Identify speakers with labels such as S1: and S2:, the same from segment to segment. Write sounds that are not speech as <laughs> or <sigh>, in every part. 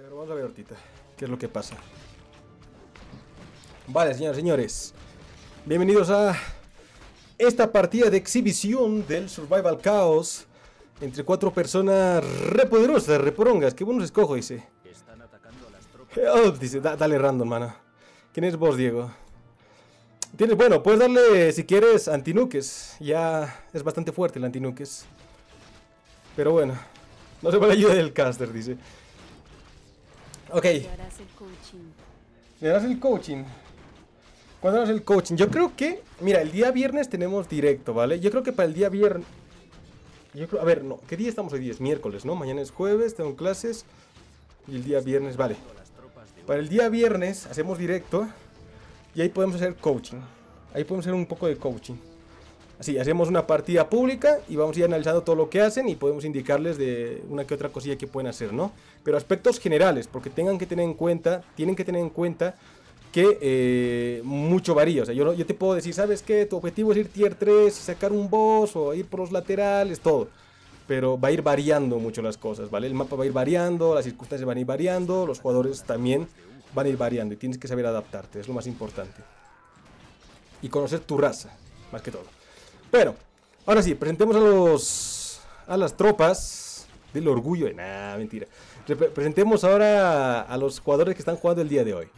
S1: vamos a ver ahorita qué es lo que pasa. Vale, señoras y señores. Bienvenidos a esta partida de exhibición del Survival Chaos entre cuatro personas repoderosas, reporongas. Qué buenos escojo, dice. Oh, dice, dale random, mano. ¿Quién es vos, Diego? Tienes, bueno, puedes darle, si quieres, antinuques. Ya es bastante fuerte el antinuques. Pero bueno, no se va la ayuda del caster, dice. Ok. Le harás el coaching. Le harás el coaching. ¿Cuándo harás el coaching? Yo creo que, mira, el día viernes tenemos directo, ¿vale? Yo creo que para el día viernes... Yo creo, a ver, no, ¿qué día estamos hoy? Es miércoles, ¿no? Mañana es jueves, tengo clases. Y el día viernes, vale. Para el día viernes hacemos directo. Y ahí podemos hacer coaching. Ahí podemos hacer un poco de coaching. Así, hacemos una partida pública y vamos a ir analizando todo lo que hacen y podemos indicarles de una que otra cosilla que pueden hacer, ¿no? Pero aspectos generales, porque tengan que tener en cuenta, tienen que tener en cuenta que eh, mucho varía. O sea, yo, yo te puedo decir, ¿sabes qué? Tu objetivo es ir tier 3, sacar un boss o ir por los laterales, todo. Pero va a ir variando mucho las cosas, ¿vale? El mapa va a ir variando, las circunstancias van a ir variando, los jugadores también van a ir variando y tienes que saber adaptarte, es lo más importante. Y conocer tu raza, más que todo. Bueno, ahora sí, presentemos a los a las tropas del orgullo. De... Nah, mentira. presentemos ahora a los jugadores que están jugando el día de hoy.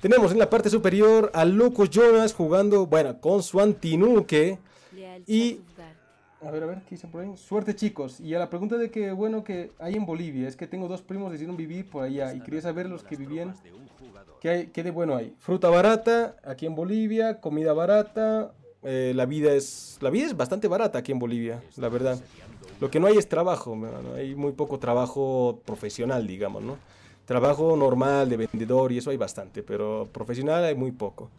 S1: Tenemos en la parte superior a Loco Jonas jugando, bueno, con su antinuque. Y... A ver, a ver, ¿qué dicen por ahí? Suerte chicos. Y a la pregunta de que, bueno, que hay en Bolivia, es que tengo dos primos que decidieron vivir por allá y quería saber los que vivían, ¿qué, hay, qué de bueno hay? Fruta barata, aquí en Bolivia, comida barata, eh, la vida es la vida es bastante barata aquí en Bolivia, la verdad. Lo que no hay es trabajo, hay muy poco trabajo profesional, digamos, ¿no? Trabajo normal de vendedor y eso hay bastante, pero profesional hay muy poco.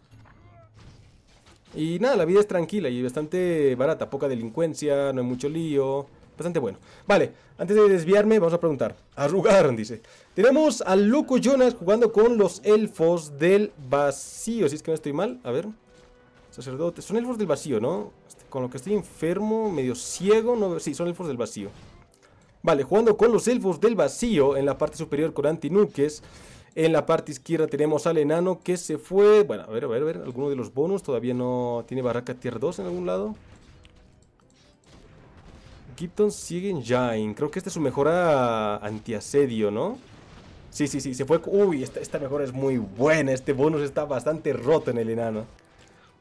S1: Y nada, la vida es tranquila y bastante barata, poca delincuencia, no hay mucho lío, bastante bueno. Vale, antes de desviarme, vamos a preguntar. Arrugar, dice. Tenemos al loco Jonas jugando con los elfos del vacío, si es que no estoy mal. A ver. Sacerdotes. Son elfos del vacío, ¿no? Este, con lo que estoy enfermo, medio ciego. No, sí, son elfos del vacío. Vale, jugando con los elfos del vacío en la parte superior con antinuques. En la parte izquierda tenemos al enano que se fue. Bueno, a ver, a ver, a ver. Alguno de los bonus todavía no tiene barraca tier 2 en algún lado. Gipton sigue en Jain. Creo que esta es su mejora antiasedio, ¿no? Sí, sí, sí. Se fue. Uy, esta, esta mejora es muy buena. Este bonus está bastante roto en el enano.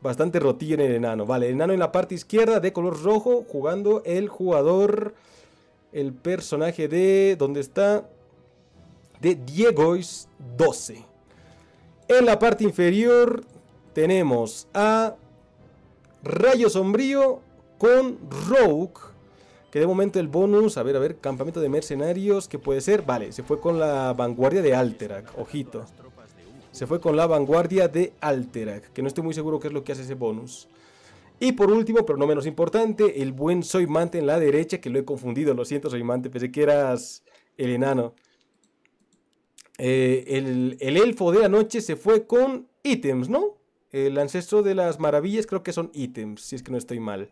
S1: Bastante rotilla en el enano. Vale, enano en la parte izquierda de color rojo. Jugando el jugador. El personaje de... ¿Dónde está? De Diegois 12. En la parte inferior tenemos a Rayo Sombrío con Rogue. Que de momento el bonus, a ver, a ver, campamento de mercenarios, ¿qué puede ser? Vale, se fue con la vanguardia de Alterac, ojito. Se fue con la vanguardia de Alterac, que no estoy muy seguro qué es lo que hace ese bonus. Y por último, pero no menos importante, el buen Soymante en la derecha, que lo he confundido, lo siento Soymante, pensé que eras el enano. Eh, el, el, elfo de la noche se fue con ítems, ¿no? El ancestro de las maravillas creo que son ítems, si es que no estoy mal.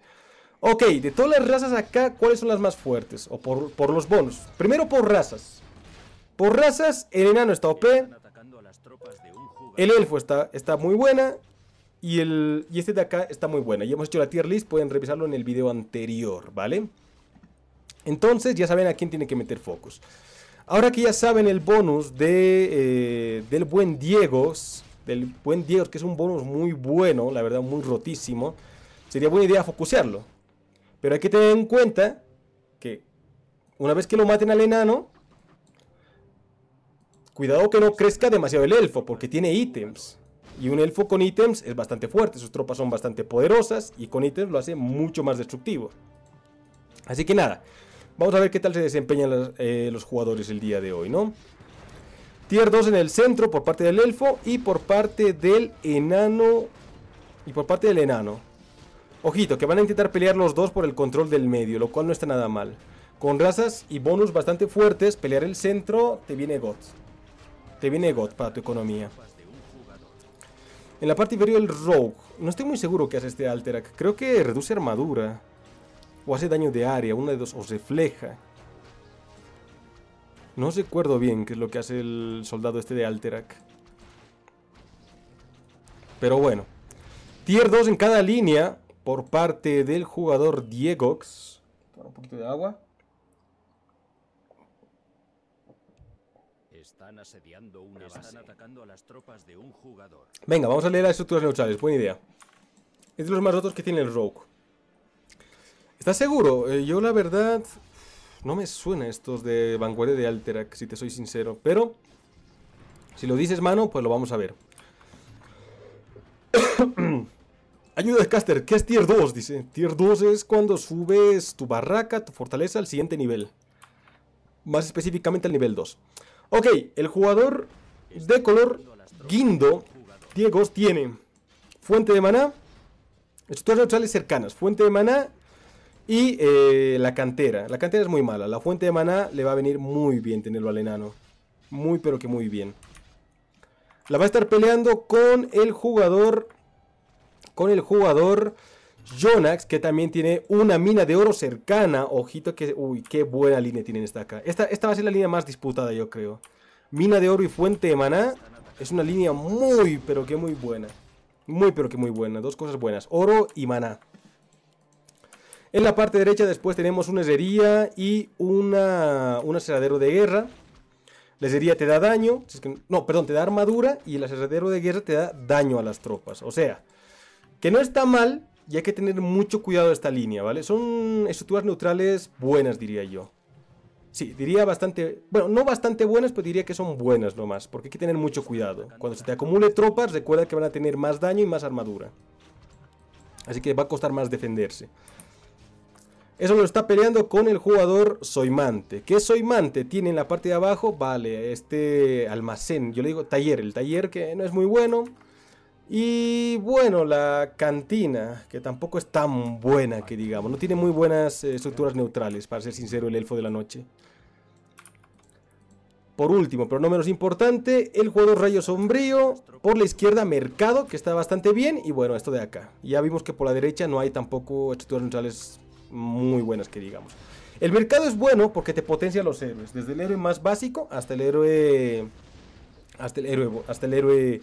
S1: Ok, de todas las razas acá, ¿cuáles son las más fuertes? O por, por los bonos. Primero por razas. Por razas, el enano está OP, el elfo está, está muy buena. Y, el, y este de acá está muy buena. Ya hemos hecho la tier list, pueden revisarlo en el video anterior, ¿vale? Entonces ya saben a quién tiene que meter focos. Ahora que ya saben el bonus de, eh, del buen Diego, del buen Diego, que es un bonus muy bueno, la verdad muy rotísimo, sería buena idea focusearlo. Pero hay que tener en cuenta que una vez que lo maten al enano, Cuidado que no crezca demasiado el elfo, porque tiene ítems. Y un elfo con ítems es bastante fuerte, sus tropas son bastante poderosas y con ítems lo hace mucho más destructivo. Así que nada, vamos a ver qué tal se desempeñan eh, los, jugadores el día de hoy, ¿no? Tier 2 en el centro por parte del elfo y por parte del enano. Y por parte del enano. Ojito, que van a intentar pelear los dos por el control del medio, lo cual no está nada mal. Con razas y bonus bastante fuertes, pelear el centro te viene God. Te viene God para tu economía. En la parte inferior el Rogue. No estoy muy seguro qué hace este Alterac. Creo que reduce armadura. O hace daño de área. Una de dos. O refleja. No recuerdo bien qué es lo que hace el soldado este de Alterac. Pero bueno. Tier 2 en cada línea por parte del jugador Diegox. un poquito de agua. Están asediando una Están atacando a las tropas de un jugador. Venga, vamos a leer las estructuras neutrales. Buena idea. Es de los más rotos que tiene el Rogue. ¿Estás seguro? Eh, yo la verdad... No me suena estos de vanguardia de Alterac, si te soy sincero. Pero... Si lo dices, mano, pues lo vamos a ver. <coughs> Ayuda de caster, ¿qué es tier 2? Dice. Tier 2 es cuando subes tu barraca, tu fortaleza al siguiente nivel. Más específicamente al nivel 2. Ok, el jugador de color guindo, Diegos, tiene fuente de maná, estructuras neutrales cercanas, fuente de maná y eh, la cantera. La cantera es muy mala, la fuente de maná le va a venir muy bien tenerlo al enano. Muy pero que muy bien. La va a estar peleando con el jugador con el jugador Jonax, que también tiene una mina de oro cercana. Ojito que... Uy, qué buena línea tienen esta acá. Esta, va a ser la línea más disputada, yo creo. Mina de oro y fuente de maná. Es una línea muy, pero que muy buena. Muy, pero que muy buena. Dos cosas buenas. Oro y maná. En la parte derecha después tenemos una herrería y una, un aserradero de guerra. La herrería te da daño. no, perdón, te da armadura y el aserradero de guerra te da daño a las tropas. O sea, que no está mal y hay que tener mucho cuidado de esta línea, ¿vale? Son estructuras neutrales buenas, diría yo. Sí, diría bastante... Bueno, no bastante buenas, pero diría que son buenas nomás. Porque hay que tener mucho cuidado. Cuando se te acumule tropas, recuerda que van a tener más daño y más armadura. Así que va a costar más defenderse. Eso lo está peleando con el jugador Soimante. ¿Qué Soimante? Tiene en la parte de abajo, vale, este almacén. Yo le digo taller, el taller que no es muy bueno. Y bueno, la cantina, que tampoco es tan buena que digamos, no tiene muy buenas eh, estructuras neutrales, para ser sincero, el elfo de la noche. Por último, pero no menos importante, el jugador Rayo Sombrío, por la izquierda Mercado, que está bastante bien, y bueno, esto de acá. Ya vimos que por la derecha no hay tampoco estructuras neutrales muy buenas que digamos. El mercado es bueno porque te potencia a los héroes, desde el héroe más básico hasta el héroe... Hasta el héroe, hasta el héroe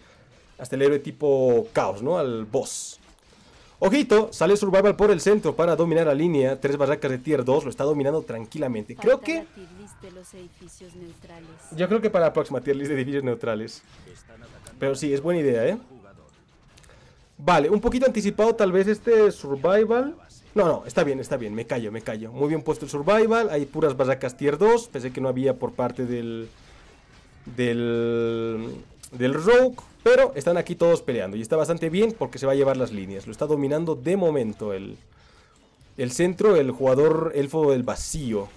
S1: hasta el héroe tipo caos, ¿no? Al boss. Ojito, sale Survival por el centro para dominar la línea. Tres barracas de tier 2, lo está dominando tranquilamente. Creo que... Yo creo que para la próxima tier list de edificios neutrales. Pero sí, es buena idea, ¿eh? Vale, un poquito anticipado tal vez este Survival. No, no, está bien, está bien, me callo, me callo. Muy bien puesto el Survival, hay puras barracas tier 2. Pensé que no había por parte del... Del... Del Rogue. Pero están aquí todos peleando y está bastante bien porque se va a llevar las líneas. Lo está dominando de momento el, el centro, el jugador elfo del vacío.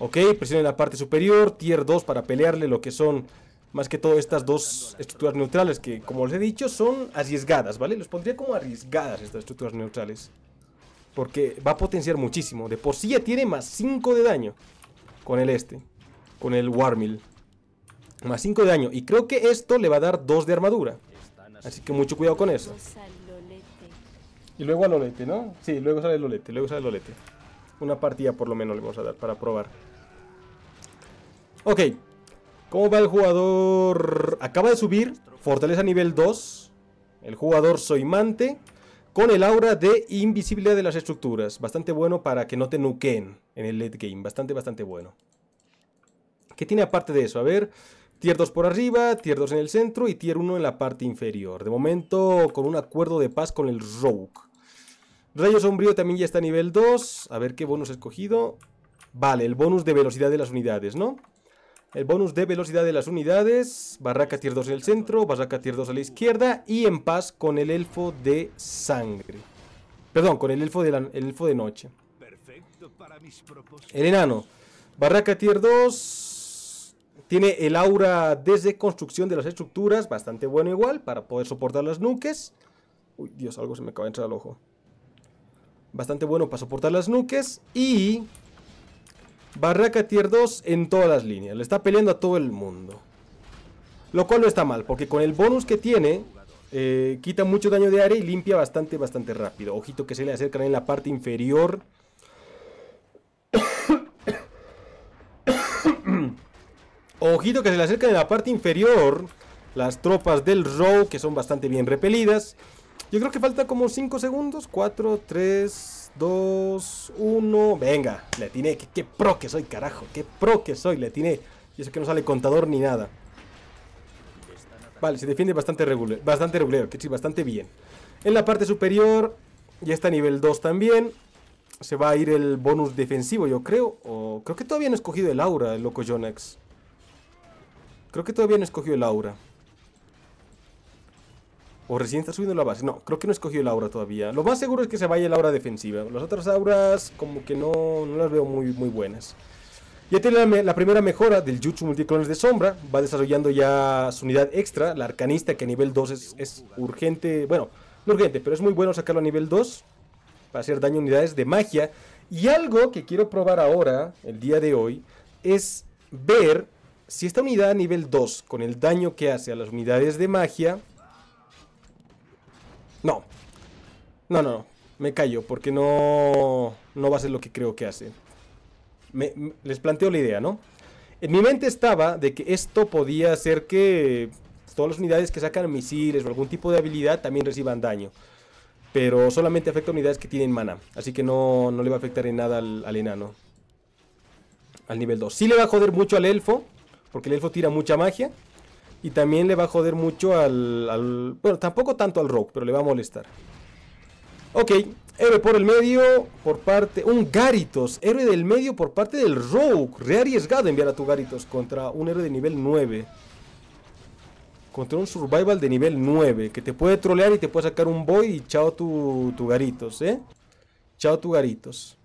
S1: Ok, presiona en la parte superior, tier 2 para pelearle lo que son más que todo estas dos estructuras neutrales que, como les he dicho, son arriesgadas, ¿vale? Los pondría como arriesgadas estas estructuras neutrales. Porque va a potenciar muchísimo. De por sí ya tiene más 5 de daño con el este, con el Warmill. Más 5 de daño. Y creo que esto le va a dar 2 de armadura. Así que mucho cuidado con eso. Y luego al olete, ¿no? Sí, luego sale el olete, luego sale el olete. Una partida por lo menos le vamos a dar para probar. Ok. ¿Cómo va el jugador? Acaba de subir. Fortaleza nivel 2. El jugador Soimante. Con el aura de invisibilidad de las estructuras. Bastante bueno para que no te nuquen en el late game. Bastante, bastante bueno. ¿Qué tiene aparte de eso? A ver... Tier 2 por arriba, Tier 2 en el centro y Tier 1 en la parte inferior. De momento con un acuerdo de paz con el Rogue. Rayo Sombrío también ya está a nivel 2. A ver qué bonus he escogido. Vale, el bonus de velocidad de las unidades, ¿no? El bonus de velocidad de las unidades. Barraca Tier 2 en el centro, Barraca Tier 2 a la izquierda. Y en paz con el elfo de sangre. Perdón, con el elfo de, el elfo de noche. El enano. Barraca Tier 2. Tiene el aura desde construcción de las estructuras, bastante bueno igual, para poder soportar las nuques. Uy, Dios, algo se me acaba de entrar al ojo. Bastante bueno para soportar las nuques. Y... Barraca tier 2 en todas las líneas. Le está peleando a todo el mundo. Lo cual no está mal, porque con el bonus que tiene... Eh, quita mucho daño de área y limpia bastante, bastante rápido. Ojito que se le acercan en la parte inferior Ojito que se le acercan en la parte inferior las tropas del Row, que son bastante bien repelidas. Yo creo que falta como 5 segundos. 4, 3, 2, 1. Venga, le atiné. ¿Qué, pro que soy, carajo. Qué pro que soy, le atiné. Y eso que no sale contador ni nada. Vale, se defiende bastante regular. Bastante regular, que sí, bastante bien. En la parte superior ya está nivel 2 también. Se va a ir el bonus defensivo, yo creo. O creo que todavía no he escogido el aura, el loco Jonax. Creo que todavía no he escogido el aura. O recién está subiendo la base. No, creo que no he escogido el aura todavía. Lo más seguro es que se vaya el aura defensiva. Las otras auras como que no, no las veo muy, muy buenas. Ya tiene la, primera mejora del Jutsu Multiclones de Sombra. Va desarrollando ya su unidad extra, la Arcanista, que a nivel 2 es, es urgente. Bueno, no urgente, pero es muy bueno sacarlo a nivel 2 para hacer daño a unidades de magia. Y algo que quiero probar ahora, el día de hoy, es ver si esta unidad a nivel 2, con el daño que hace a las unidades de magia... No. No, no, no. Me callo, porque no, no va a ser lo que creo que hace. les planteo la idea, ¿no? En mi mente estaba de que esto podía hacer que todas las unidades que sacan misiles o algún tipo de habilidad también reciban daño. Pero solamente afecta a unidades que tienen mana. Así que no, le va a afectar en nada al, al, enano. Al nivel 2. Sí le va a joder mucho al elfo. Porque el elfo tira mucha magia. Y también le va a joder mucho al, Bueno, tampoco tanto al rogue, pero le va a molestar. Ok, héroe por el medio, por parte... Un Garitos, héroe del medio por parte del rogue. Re arriesgado enviar a tu Garitos contra un héroe de nivel 9. Contra un survival de nivel 9, que te puede trolear y te puede sacar un boy y chao tu, tu Garitos, ¿eh? Chao tu Garitos.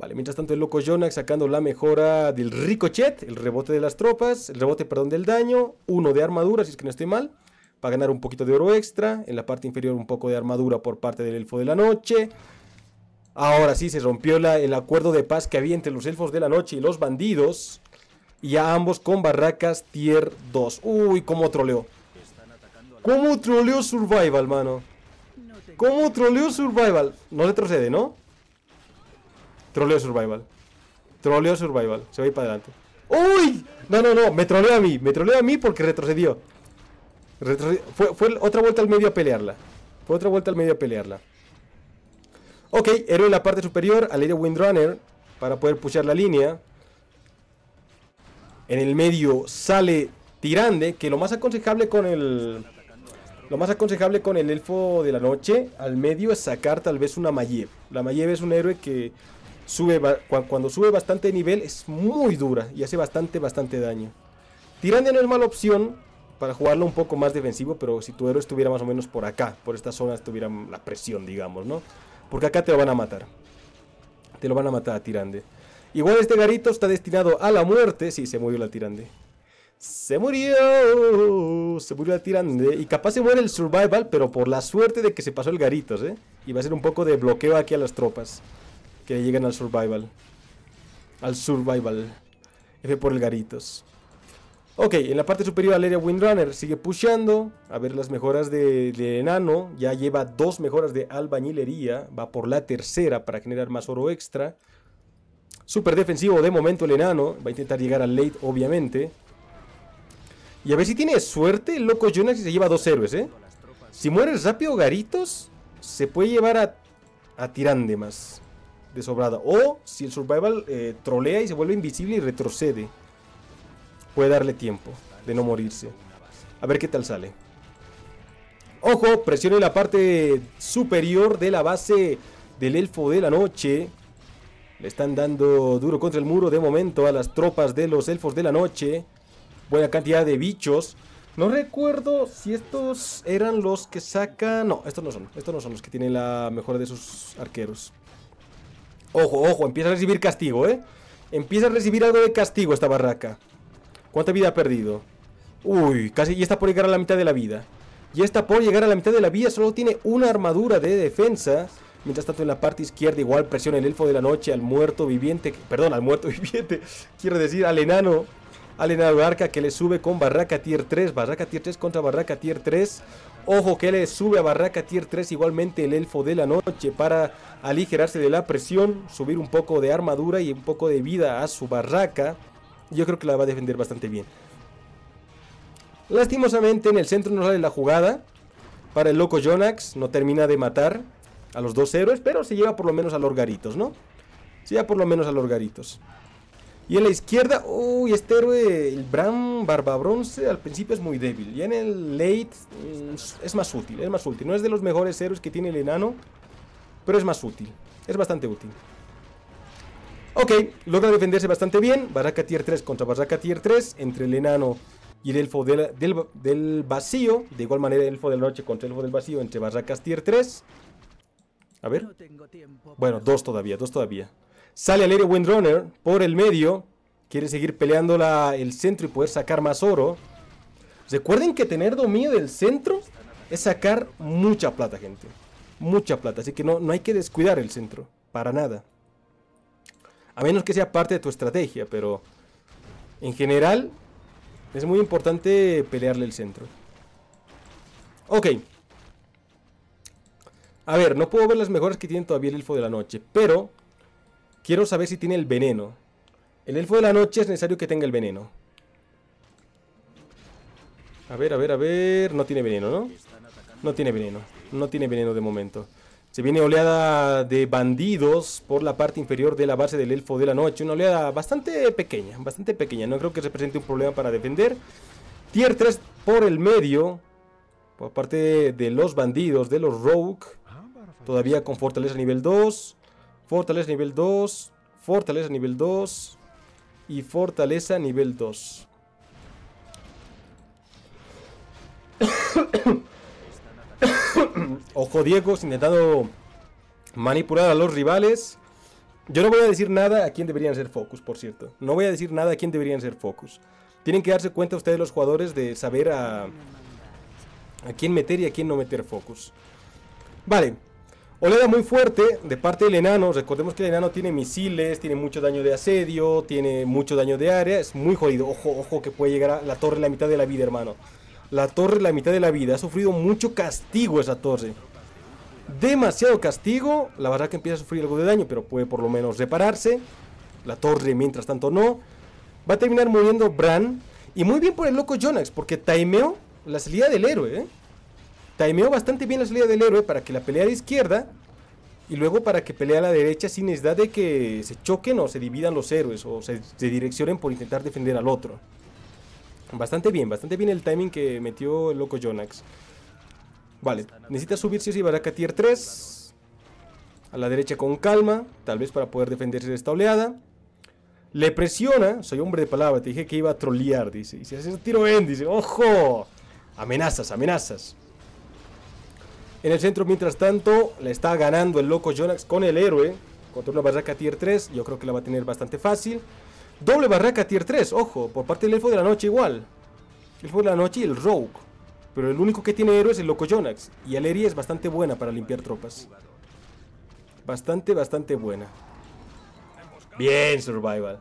S1: Vale, mientras tanto el loco Jonak sacando la mejora del ricochet, el rebote de las tropas, el rebote, perdón, del daño, uno de armadura, si es que no estoy mal, para ganar un poquito de oro extra, en la parte inferior un poco de armadura por parte del elfo de la noche. Ahora sí, se rompió el acuerdo de paz que había entre los elfos de la noche y los bandidos. Y a ambos con barracas tier 2. Uy, cómo troleó. ¿Cómo troleó Survival, mano? ¿Cómo troleó Survival? No retrocede, ¿no? Troleo Survival. Troleo Survival. Se va a ir para adelante. ¡Uy! No, no, no. Me troleó a mí. Me troleó a mí porque retrocedió. Fue, otra vuelta al medio a pelearla. Fue otra vuelta al medio a pelearla. Ok, héroe en la parte superior. Al aire Windrunner. Para poder pushar la línea. En el medio sale Tirande. Que lo más aconsejable con el... Lo más aconsejable con el elfo de la noche al medio es sacar tal vez una Mayev. La Mayev es un héroe que sube, cuando sube bastante nivel es muy dura y hace bastante, bastante daño. Tirania no es mala opción para jugarlo un poco más defensivo, pero si tu héroe estuviera más o menos por acá, por esta zona, estuviera la presión, digamos, ¿no? Porque acá te lo van a matar. Te lo van a matar a Tirande. Igual este garito está destinado a la muerte. Sí, se murió la Tirande. Se murió. Se murió la Tirande. Y capaz se muere el survival, pero por la suerte de que se pasó el garitos, ¿eh? Y va a ser un poco de bloqueo aquí a las tropas que llegan al survival. Al survival. F por el garitos. Ok, en la parte superior Aleria Windrunner sigue pusheando. A ver las mejoras de, enano. Ya lleva dos mejoras de albañilería. Va por la tercera para generar más oro extra. Super defensivo de momento el enano. Va a intentar llegar al late, obviamente. Y a ver si tiene suerte loco Jonas y se lleva dos héroes, ¿eh? Si mueres rápido, Garitos, se puede llevar a, a Tirande más de sobrada. O si el survival eh, trolea y se vuelve invisible y retrocede. Puede darle tiempo de no morirse. A ver qué tal sale. Ojo, presione la parte superior de la base del elfo de la noche. Le están dando duro contra el muro de momento a las tropas de los elfos de la noche. Buena cantidad de bichos. No recuerdo si estos eran los que sacan... No, estos no son. Estos no son los que tienen la mejora de sus arqueros. Ojo, ojo, empieza a recibir castigo, ¿eh? Empieza a recibir algo de castigo esta barraca. ¿Cuánta vida ha perdido? Uy, casi ya está por llegar a la mitad de la vida. Ya está por llegar a la mitad de la vida, solo tiene una armadura de defensa. Mientras tanto en la parte izquierda igual presiona el elfo de la noche al muerto viviente. Perdón, al muerto <laughs> viviente. Quiero decir al enano. Al enano arca que le sube con barraca tier 3. Barraca tier 3 contra barraca tier 3. Ojo que le sube a Barraca Tier 3 igualmente el Elfo de la Noche para aligerarse de la presión, subir un poco de armadura y un poco de vida a su Barraca. Yo creo que la va a defender bastante bien. Lastimosamente en el centro no sale la jugada. Para el loco Jonax no termina de matar a los dos héroes, pero se lleva por lo menos a los garitos, ¿no? Se lleva por lo menos a los garitos. Y en la izquierda, uy, este héroe, el Bram Barba Bronce, al principio es muy débil. Y en el late mm, es más útil, es más útil. No es de los mejores héroes que tiene el enano, pero es más útil. Es bastante útil. Ok, logra defenderse bastante bien. Baraka tier 3 contra Baraka tier 3 entre el enano y el elfo del, del, vacío. De igual manera, el elfo de la noche contra el elfo del vacío entre Barracas tier 3. A ver. Bueno, dos todavía, dos todavía. Sale al Windrunner por el medio. Quiere seguir peleando la, el centro y poder sacar más oro. Recuerden que tener dominio del centro es sacar mucha plata, gente. Mucha plata. Así que no, no hay que descuidar el centro. Para nada. A menos que sea parte de tu estrategia, pero en general es muy importante pelearle el centro. Ok. A ver, no puedo ver las mejoras que tiene todavía el elfo de la noche, pero quiero saber si tiene el veneno. El elfo de la noche es necesario que tenga el veneno. A ver, a ver, a ver... No tiene veneno, ¿no? No tiene veneno. No tiene veneno de momento. Se viene oleada de bandidos por la parte inferior de la base del Elfo de la Noche. Una oleada bastante pequeña, bastante pequeña. No creo que represente un problema para defender. Tier 3 por el medio. Por parte de los bandidos, de los Rogue. Todavía con fortaleza nivel 2. Fortaleza nivel 2. Fortaleza nivel 2. Y fortaleza nivel 2. <coughs> Ojo Diego intentando manipular a los rivales. Yo no voy a decir nada a quién deberían ser focus, por cierto. No voy a decir nada a quién deberían ser focus. Tienen que darse cuenta ustedes los jugadores de saber a, a quién meter y a quién no meter focus. Vale. Oleada muy fuerte de parte del enano. Recordemos que el enano tiene misiles, tiene mucho daño de asedio, tiene mucho daño de área. Es muy jodido. Ojo, ojo que puede llegar a la torre la mitad de la vida, hermano. La torre, la mitad de la vida. Ha sufrido mucho castigo esa torre. Demasiado castigo. La que empieza a sufrir algo de daño, pero puede por lo menos repararse. La torre, mientras tanto, no. Va a terminar muriendo Bran. Y muy bien por el loco Jonax, porque timeó la salida del héroe, ¿eh? Timeó bastante bien la salida del héroe para que la pelea la izquierda y luego para que pelee a la derecha sin necesidad de que se choquen o se dividan los héroes o se, se direccionen por intentar defender al otro. Bastante bien, bastante bien el timing que metió el loco Jonax. Vale, necesita subir si o Baraka tier 3. A la derecha con calma, tal vez para poder defenderse de esta oleada. Le presiona, soy hombre de palabra, te dije que iba a trollear, dice. Y si hace tiro en, dice, ¡ojo! Amenazas, amenazas. En el centro, mientras tanto, le está ganando el loco Jonax con el héroe. Contra una barraca tier 3, yo creo que la va a tener bastante fácil. Doble barraca tier 3, ojo, por parte del elfo de la noche igual. El elfo de la noche y el rogue. Pero el único que tiene héroe es el loco Jonax. Y Aleria es bastante buena para limpiar tropas. Bastante, bastante buena. Bien, Survival.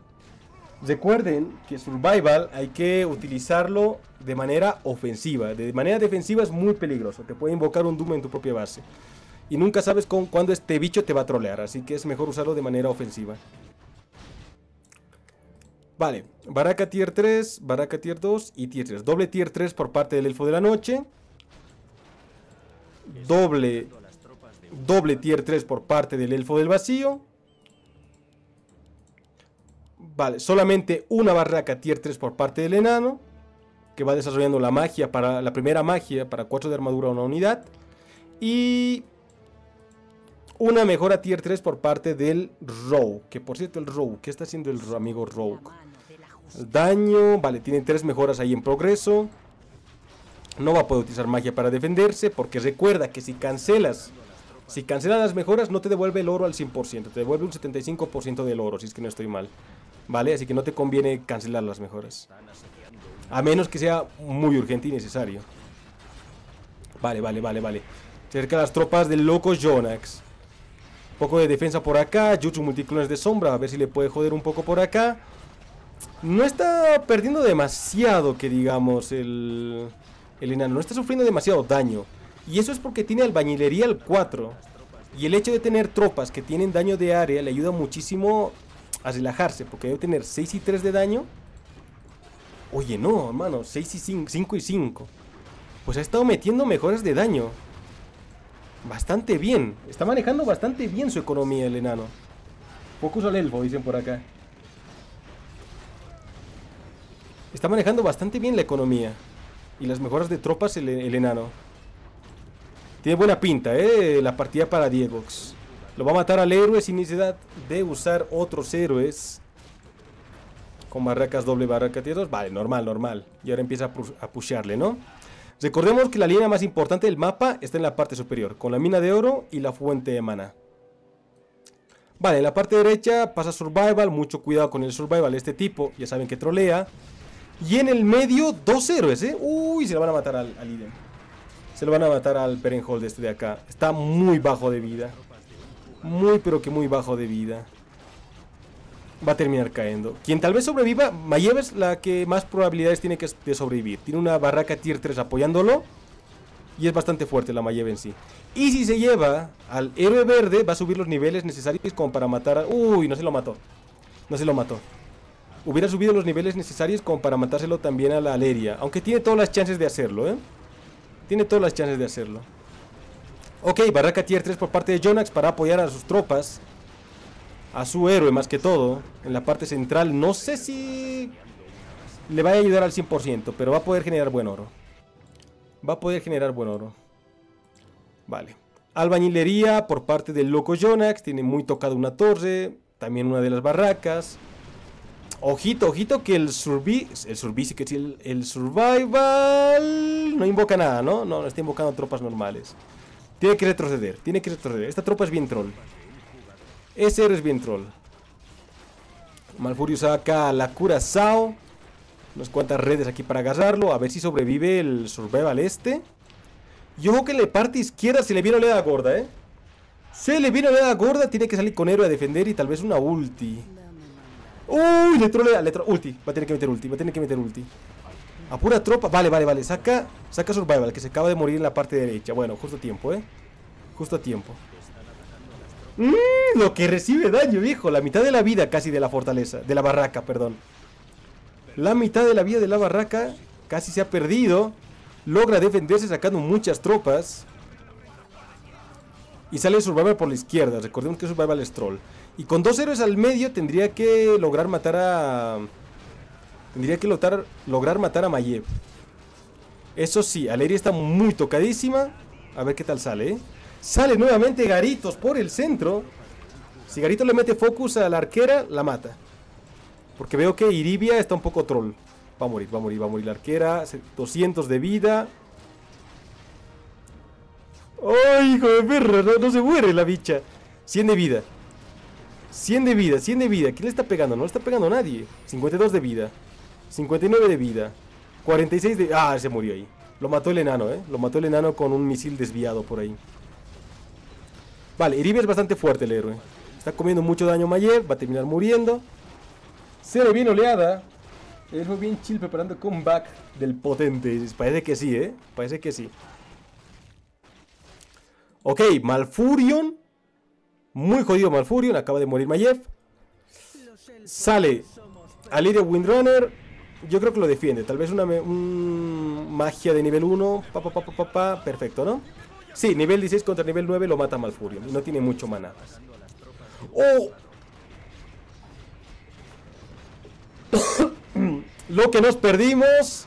S1: Recuerden que Survival hay que utilizarlo de manera ofensiva. De manera defensiva es muy peligroso. Te puede invocar un Doom en tu propia base. Y nunca sabes con, cuándo este bicho te va a trolear. Así que es mejor usarlo de manera ofensiva. Vale, Baraka tier 3, Baraka tier 2 y tier 3. Doble tier 3 por parte del Elfo de la Noche. Doble, doble tier 3 por parte del Elfo del Vacío. Vale, solamente una Barraca tier 3 por parte del Enano. Que va desarrollando la magia para la primera magia para 4 de armadura a una unidad. Y una mejora tier 3 por parte del Rogue. Que por cierto, el Rogue, ¿qué está haciendo el amigo Rogue? Daño, vale, tiene tres mejoras ahí en progreso. No va a poder utilizar magia para defenderse porque recuerda que si cancelas, si cancelas las mejoras no te devuelve el oro al 100%, te devuelve un 75% del oro si es que no estoy mal. Vale, así que no te conviene cancelar las mejoras. A menos que sea muy urgente y necesario. Vale, vale, vale, vale. Cerca las tropas del loco Jonax. Poco de defensa por acá. Jutsu multiclones de sombra. A ver si le puede joder un poco por acá. No está perdiendo demasiado, que digamos, el, el enano. No está sufriendo demasiado daño. Y eso es porque tiene albañilería al 4. Y el hecho de tener tropas que tienen daño de área le ayuda muchísimo a relajarse. Porque debe tener 6 y 3 de daño. Oye, no, hermano. 6 y 5, 5 y 5. Pues ha estado metiendo mejoras de daño. Bastante bien. Está manejando bastante bien su economía el enano. Focus al elfo, dicen por acá. Está manejando bastante bien la economía. Y las mejoras de tropas el, el enano. Tiene buena pinta, ¿eh? La partida para Diegox. Lo va a matar al héroe sin necesidad de usar otros héroes. Con barracas doble barraca tier 2. Vale, normal, normal. Y ahora empieza a, a pushearle, ¿no? Recordemos que la línea más importante del mapa está en la parte superior. Con la mina de oro y la fuente de mana. Vale, en la parte derecha pasa Survival. Mucho cuidado con el Survival de este tipo. Ya saben que trolea. Y en el medio, dos héroes, ¿eh? Uy, se le van a matar al, al. Se lo van a matar al Perenhold este de acá. Está muy bajo de vida. Muy, pero que muy bajo de vida. Va a terminar cayendo. Quien tal vez sobreviva, Mayev es la que más probabilidades tiene que de sobrevivir. Tiene una barraca tier 3 apoyándolo. Y es bastante fuerte la Mayev en sí. Y si se lleva al héroe verde, va a subir los niveles necesarios como para matar a... Uy, no se lo mató. No se lo mató. Hubiera subido los niveles necesarios como para matárselo también a la Aleria. Aunque tiene todas las chances de hacerlo, ¿eh? Tiene todas las chances de hacerlo. Ok, barraca tier 3 por parte de Jonax para apoyar a sus tropas. A su héroe más que todo. En la parte central. No sé si le va a ayudar al 100%, pero va a poder generar buen oro. Va a poder generar buen oro. Vale. Albañilería por parte del loco Jonax. Tiene muy tocado una torre. También una de las barracas. Ojito, ojito que el survi... El survi que el, el survival... No invoca nada, ¿no? No, no está invocando tropas normales. Tiene que retroceder, tiene que retroceder. Esta tropa es bien troll. Ese héroe es bien troll. Malfurio saca la Sao Unas cuantas redes aquí para agarrarlo. A ver si sobrevive el survival este. Y ojo que en la parte izquierda se le viene oleada gorda, ¿eh? Se le viene oleada gorda, tiene que salir con héroe a defender y tal vez una ulti. Uy, le trolea, le ulti. Va a tener que meter ulti, va a tener que meter ulti. A pura tropa. Vale, vale, vale. Saca, saca Survival, que se acaba de morir en la parte derecha. Bueno, justo a tiempo, ¿eh? Justo a tiempo. Mmm, lo que recibe daño, viejo. La mitad de la vida casi de la fortaleza. De la barraca, perdón. La mitad de la vida de la barraca casi se ha perdido. Logra defenderse sacando muchas tropas. Y sale Survival por la izquierda. Recordemos que Survival es troll. Y con dos héroes al medio tendría que lograr matar a... Tendría que lograr, lograr matar a Mayev. Eso sí, Aleria está muy tocadísima. A ver qué tal sale, ¿eh? Sale nuevamente Garitos por el centro. Si Garito le mete focus a la arquera, la mata. Porque veo que Iribia está un poco troll. Va a morir, va a morir, va a morir la arquera. 200 de vida. ¡Ay, hijo de perra! No, no se muere la bicha. 100 de vida. 100 de vida, 100 de vida. ¿Quién le está pegando? No le está pegando a nadie. 52 de vida. 59 de vida. 46 de... Ah, se murió ahí. Lo mató el enano, ¿eh? Lo mató el enano con un misil desviado por ahí. Vale, Iribia es bastante fuerte el héroe. Está comiendo mucho daño Mayev. Va a terminar muriendo. Le viene oleada. El héroe bien chill preparando comeback del potente. Parece que sí, ¿eh? Parece que sí. Ok, Malfurion muy jodido Malfurion, acaba de morir Mayev. Sale Aliria Windrunner. Yo creo que lo defiende. Tal vez una magia de nivel 1. Pa, perfecto, ¿no? Sí, nivel 16 contra nivel 9 lo mata Malfurion. No tiene mucho mana. ¡Oh! <coughs> lo que nos perdimos.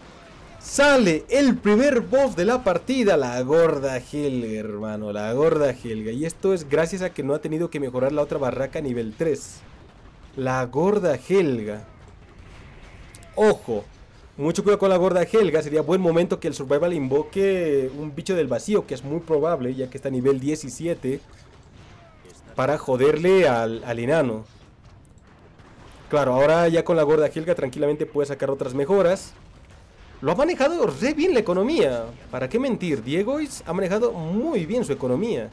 S1: Sale el primer boss de la partida, la gorda Helga, hermano, la gorda Helga. Y esto es gracias a que no ha tenido que mejorar la otra barraca a nivel 3. La gorda Helga. Ojo, mucho cuidado con la gorda Helga. Sería buen momento que el Survival invoque un bicho del vacío, que es muy probable, ya que está a nivel 17. Para joderle al, al enano. Claro, ahora ya con la gorda Helga tranquilamente puede sacar otras mejoras. Lo ha manejado re bien la economía. ¿Para qué mentir? Diego ha manejado muy bien su economía.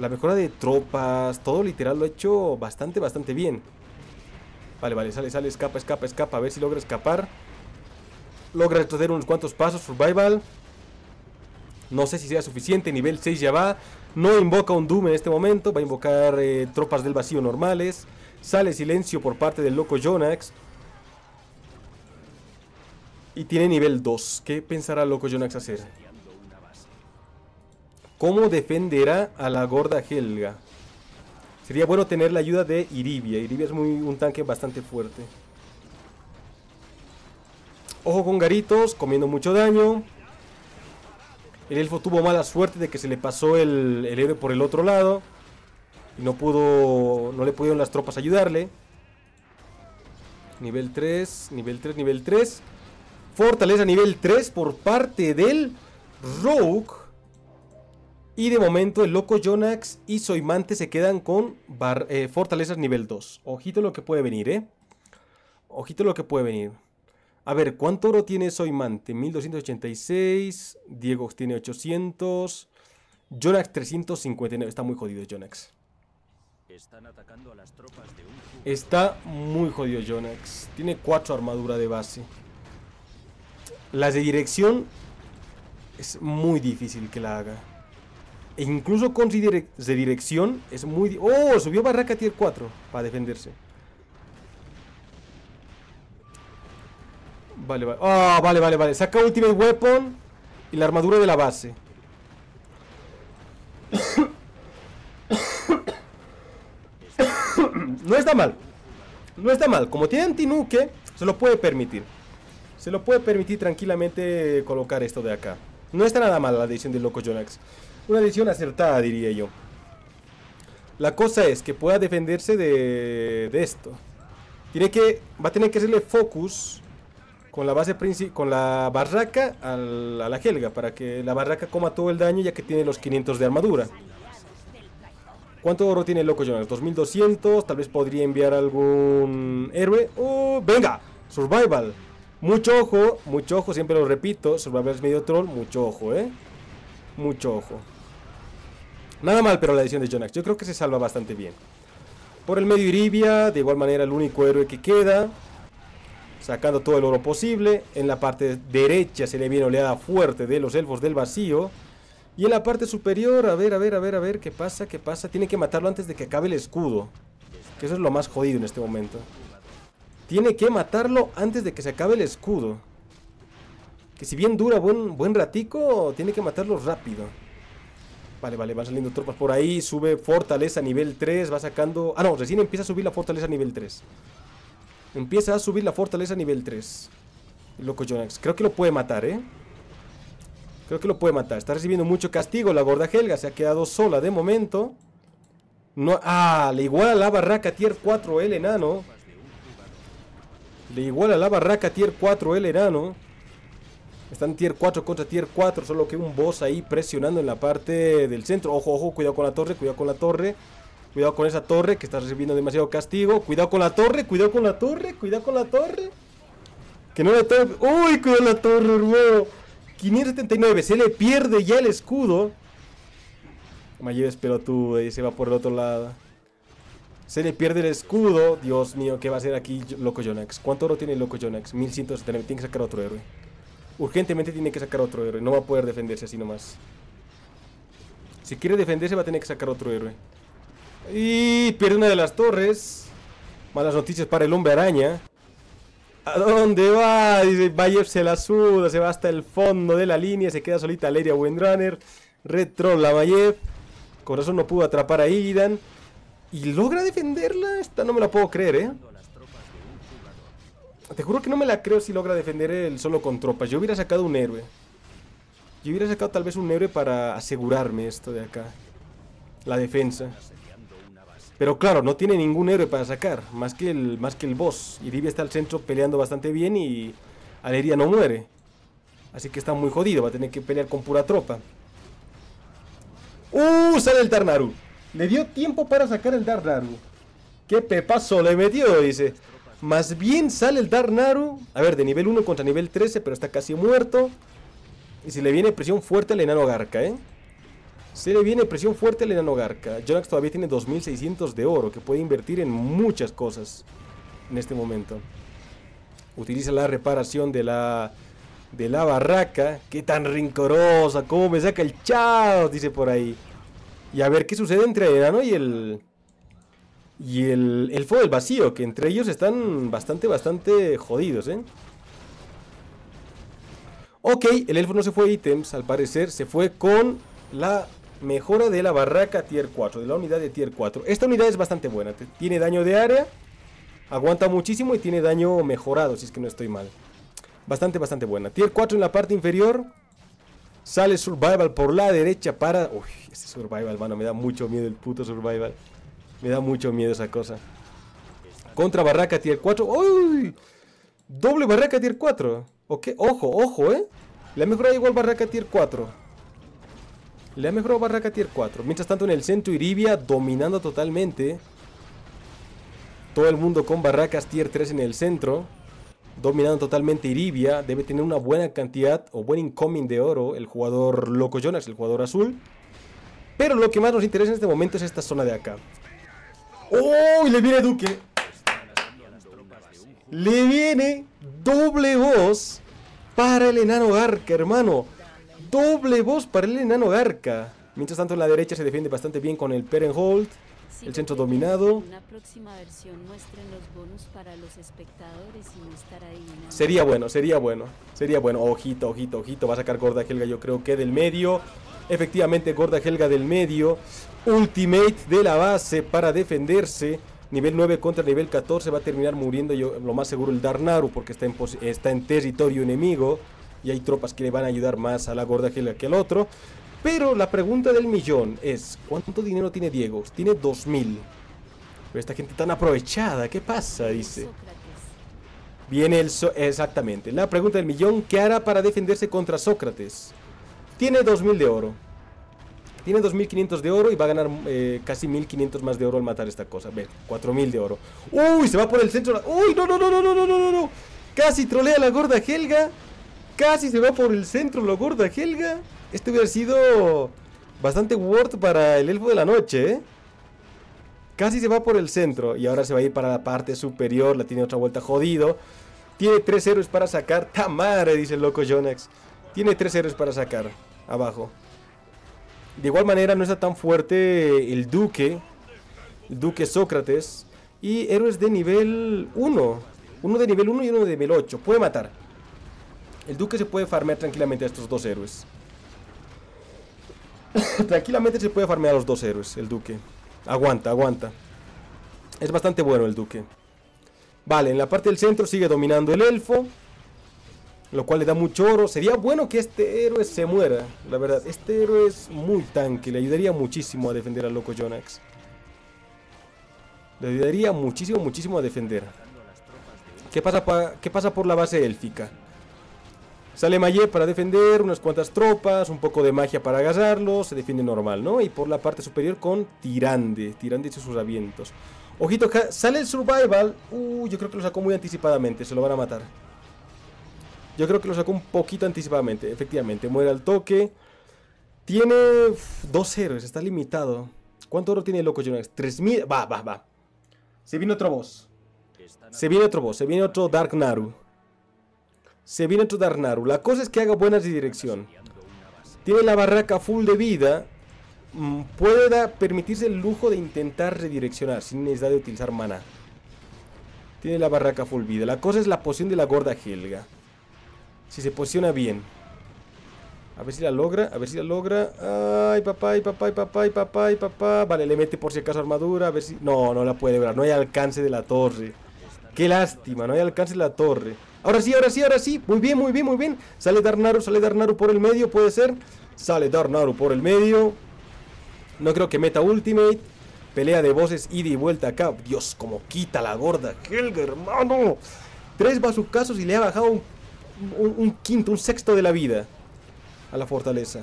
S1: La mejora de tropas, todo literal lo ha hecho bastante, bastante bien. Vale, vale, sale, sale, escapa, escapa, escapa. A ver si logra escapar. Logra retroceder unos cuantos pasos. Survival. No sé si sea suficiente. Nivel 6 ya va. No invoca un Doom en este momento. Va a invocar eh, tropas del vacío normales. Sale silencio por parte del loco Jonax. Y tiene nivel 2. ¿Qué pensará Loco Jonax hacer? ¿Cómo defenderá a la gorda Helga? Sería bueno tener la ayuda de Iribia. Iribia es muy, un tanque bastante fuerte. Ojo con Garitos, comiendo mucho daño. El elfo tuvo mala suerte de que se le pasó el, el héroe por el otro lado. Y no pudo. No le pudieron las tropas ayudarle. Nivel 3, nivel 3, nivel 3. Fortaleza nivel 3 por parte del Rogue. Y de momento el Loco Jonax y Soimante se quedan con eh, fortalezas nivel 2. Ojito lo que puede venir, ¿eh? Ojito lo que puede venir. A ver, ¿cuánto oro tiene Soimante? 1286. Diego tiene 800. Jonax 359. Está muy jodido Jonax. Está muy jodido Jonax. Tiene 4 armadura de base. Las de dirección es muy difícil que la haga. E incluso con de dirección es muy... ¡Oh! Subió Barraca tier 4 para defenderse. Vale, vale. ¡Ah! vale, vale, vale. Saca Ultimate Weapon y la armadura de la base. <coughs> no está mal. No está mal. Como tiene antinuque, se lo puede permitir. Se lo puede permitir tranquilamente colocar esto de acá. No está nada mal la edición de Loco Jonax. Una edición acertada, diría yo. La cosa es que pueda defenderse de, de esto. Tiene que, va a tener que hacerle focus con la base con la barraca a la Helga para que la barraca coma todo el daño ya que tiene los 500 de armadura. ¿Cuánto oro tiene el Loco Jonax? 2200, tal vez podría enviar algún héroe. ¡Oh! ¡Venga! Survival. Mucho ojo, mucho ojo, siempre lo repito. Survival es medio troll, mucho ojo, ¿eh? Mucho ojo. Nada mal, pero la edición de Jonax. Yo creo que se salva bastante bien. Por el medio Iribia, de igual manera el único héroe que queda. Sacando todo el oro posible. En la parte derecha se le viene oleada fuerte de los elfos del vacío. Y en la parte superior, a ver, a ver, a ver, a ver, ¿qué pasa? ¿Qué pasa? Tiene que matarlo antes de que acabe el escudo. Que eso es lo más jodido en este momento. Tiene que matarlo antes de que se acabe el escudo. Que si bien dura buen, buen ratico, tiene que matarlo rápido. Vale, vale, van saliendo tropas por ahí. Sube fortaleza nivel 3, va sacando... Ah, no, recién empieza a subir la fortaleza nivel 3. Empieza a subir la fortaleza nivel 3. Loco Jonax. Creo que lo puede matar, ¿eh? Creo que lo puede matar. Está recibiendo mucho castigo. La gorda Helga se ha quedado sola de momento. No... Ah, le iguala la barraca tier 4 el enano. Le iguala la barraca tier 4 el enano. Están tier 4 contra tier 4. Solo que un boss ahí presionando en la parte del centro. Ojo, ojo, cuidado con la torre, cuidado con la torre. Cuidado con esa torre que está recibiendo demasiado castigo. Cuidado con la torre, cuidado con la torre, cuidado con la torre. Que no le torre. ¡Uy! Cuidado la torre, hermano. 579. Se le pierde ya el escudo. Mayes tú y se va por el otro lado. Se le pierde el escudo. Dios mío, ¿qué va a hacer aquí Loco Jonax? ¿Cuánto oro tiene Loco Jonax? 1179. Tiene que sacar otro héroe. Urgentemente tiene que sacar otro héroe. No va a poder defenderse así nomás. Si quiere defenderse va a tener que sacar otro héroe. Y pierde una de las torres. Malas noticias para el hombre araña. ¿A dónde va? Dice, Bayer se la suda, se va hasta el fondo de la línea, se queda solita Leria Windrunner. Red Troll la Mayev. Eso no pudo atrapar a Idan. Y logra defenderla. Esta no me la puedo creer, ¿eh? Te juro que no me la creo si logra defender el solo con tropas. Yo hubiera sacado un héroe. Yo hubiera sacado tal vez un héroe para asegurarme esto de acá. La defensa. Pero claro, no tiene ningún héroe para sacar. Más que el, más que el boss. Iribia está al centro peleando bastante bien y Aleria no muere. Así que está muy jodido. Va a tener que pelear con pura tropa. ¡Uh! Sale el Tarnaru. Le dio tiempo para sacar el Darnaru. ¡Qué pepazo le metió! Dice. Más bien sale el Darnaru. A ver, de nivel 1 contra nivel 13, pero está casi muerto. Y si le viene presión fuerte al enano Garca, ¿eh? Se le viene presión fuerte al enano Garca. Jonax todavía tiene 2600 de oro, que puede invertir en muchas cosas en este momento. Utiliza la reparación de la de la barraca. ¡Qué tan rincorosa! ¿Cómo me saca el chao? Dice por ahí. Y a ver qué sucede entre el enano y el... Y el elfo del vacío, que entre ellos están bastante, bastante jodidos, ¿eh? Ok, el elfo no se fue ítems, al parecer se fue con la mejora de la barraca tier 4, de la unidad de tier 4. Esta unidad es bastante buena, tiene daño de área, aguanta muchísimo y tiene daño mejorado, si es que no estoy mal. Bastante, bastante buena. Tier 4 en la parte inferior. Sale Survival por la derecha para... Uy, ese Survival, mano, me da mucho miedo el puto Survival. Me da mucho miedo esa cosa. Contra Barraca Tier 4. ¡Uy! Doble Barraca Tier 4. Ok, ojo, ojo, ¿eh? Le ha mejorado igual Barraca Tier 4. Le ha mejorado Barraca Tier 4. Mientras tanto en el centro Iribia dominando totalmente. Todo el mundo con Barracas Tier 3 en el centro dominando totalmente Iribia. Debe tener una buena cantidad o buen incoming de oro el jugador Loco Jonas, el jugador azul. Pero lo que más nos interesa en este momento es esta zona de acá. ¡Oh! Le viene Duque. Le viene doble voz para el enano Garca, hermano. Doble voz para el enano Garca. Mientras tanto en la derecha se defiende bastante bien con el Perenhold el centro dominado. Sería bueno, sería bueno, sería bueno. Ojito, ojito, ojito. Va a sacar Gorda Helga, yo creo que del medio. Efectivamente, Gorda Helga del medio. Ultimate de la base para defenderse. Nivel 9 contra nivel 14 va a terminar muriendo yo, lo más seguro el Darnaru porque está en, está en territorio enemigo y hay tropas que le van a ayudar más a la Gorda que al otro. Pero la pregunta del millón es, ¿cuánto dinero tiene Diego? Tiene 2000. Pero esta gente tan aprovechada, ¿qué pasa? Dice. Viene el... Exactamente. La pregunta del millón, ¿qué hará para defenderse contra Sócrates? Tiene 2000 de oro. Tiene 2500 de oro y va a ganar eh, casi 1500 más de oro al matar esta cosa. Ve, 4000 de oro. ¡Uy! Se va por el centro. ¡Uy! No, no, no, no, no, no, no. Casi trolea la gorda Helga. Casi se va por el centro la gorda Helga. Este hubiera sido bastante worth para el elfo de la noche, ¿eh? Casi se va por el centro y ahora se va a ir para la parte superior. La tiene otra vuelta jodido. Tiene tres héroes para sacar. ¡Tamare! Dice el loco Jonex. Tiene tres héroes para sacar. Abajo. De igual manera no está tan fuerte el duque. El duque Sócrates. Y héroes de nivel 1. Uno de nivel 1 y uno de nivel 8. Puede matar. El duque se puede farmear tranquilamente a estos dos héroes. <coughs> Tranquilamente se puede farmear a los dos héroes, el duque. Aguanta, aguanta. Es bastante bueno el duque. Vale, en la parte del centro sigue dominando el elfo. Lo cual le da mucho oro. Sería bueno que este héroe se muera, la verdad. Este héroe es muy tanque. Le ayudaría muchísimo a defender al loco Jonax. Le ayudaría muchísimo, muchísimo a defender. ¿Qué pasa, ¿Qué pasa por la base élfica? Sale Maye para defender, unas cuantas tropas, un poco de magia para agarrarlo, se defiende normal, ¿no? Y por la parte superior con Tirande, Tirande y sus avientos. Ojito, sale el Survival. Uh, yo creo que lo sacó muy anticipadamente, se lo van a matar. Yo creo que lo sacó un poquito anticipadamente, efectivamente, muere al toque. Tiene dos héroes, está limitado. ¿Cuánto oro tiene loco Jonas? 3000, va, va, va. Se viene otro boss. Se viene otro boss, se viene otro Dark Naru. Se viene otro Darnaru. La cosa es que haga buena dirección. Tiene la barraca full de vida. Mm, puede permitirse el lujo de intentar redireccionar sin necesidad de utilizar mana. Tiene la barraca full vida. La cosa es la posición de la gorda Helga. Si se posiciona bien. A ver si la logra, a ver si la logra. Ay, papá, ay, papá, ay, papá, ay, papá, ay, papá. Vale, le mete por si acaso armadura. A ver si... No, no la puede ver. No hay alcance de la torre. Qué lástima, no hay alcance de la torre. Ahora sí, ahora sí, ahora sí. Muy bien, muy bien, muy bien. Sale Darnaru, sale Darnaru por el medio, puede ser. Sale Darnaru por el medio. No creo que meta ultimate. Pelea de voces, ida y vuelta acá. Dios, como quita la gorda. Helga, hermano. Tres bazucazos y le ha bajado un, un quinto, un sexto de la vida a la fortaleza.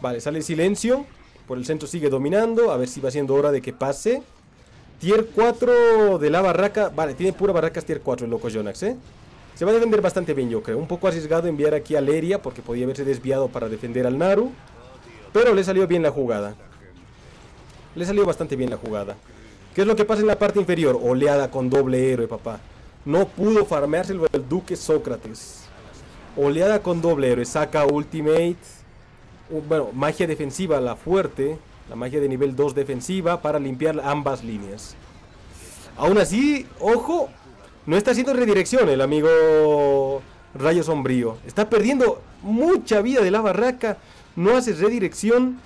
S1: Vale, sale silencio. Por el centro sigue dominando. A ver si va siendo hora de que pase. Tier 4 de la barraca. Vale, tiene pura barracas tier 4 el loco Jonax, ¿eh? Se va a defender bastante bien, yo creo. Un poco arriesgado enviar aquí a Leria porque podía haberse desviado para defender al Naru. Pero le salió bien la jugada. Le salió bastante bien la jugada. ¿Qué es lo que pasa en la parte inferior? Oleada con doble héroe, papá. No pudo farmearse el Duque Sócrates. Oleada con doble héroe. Saca ultimate. Bueno, magia defensiva, la fuerte. La magia de nivel 2 defensiva para limpiar ambas líneas. Aún así, ojo, no está haciendo redirección el amigo Rayo sombrío. Está perdiendo mucha vida de la barraca. No hace redirección.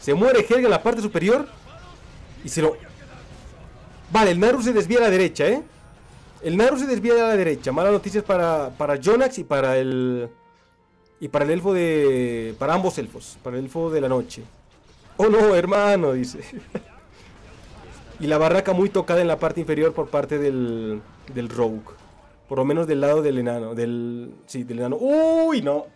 S1: Se muere Helga en la parte superior. Y se lo... Vale, el Naru se desvía a la derecha, ¿eh? El Naru se desvía a la derecha. Malas noticias para, para Jonax y para el... Y para el elfo de... Para ambos elfos. Para el elfo de la noche. Oh no, hermano, dice. <laughs> y la barraca muy tocada en la parte inferior por parte del... Del Rogue. Por lo menos del lado del enano. Del... Sí, del enano. ¡Uy, no!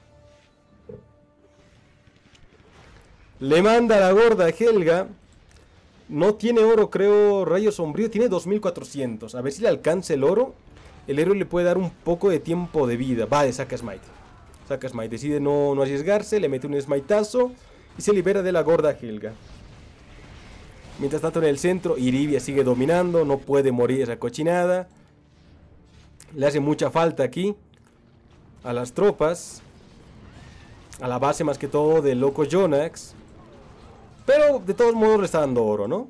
S1: Le manda la gorda Helga. No tiene oro, creo, rayo sombrío. Tiene 2400. A ver si le alcanza el oro. El héroe le puede dar un poco de tiempo de vida. Vale, saca Smite. Saca Smite. Decide no, no arriesgarse. Le mete un smiteazo. Y se libera de la gorda Helga. Mientras tanto en el centro, Iribia sigue dominando. No puede morir esa cochinada. Le hace mucha falta aquí. A las tropas. A la base más que todo del loco Jonax. Pero de todos modos le está dando oro, ¿no?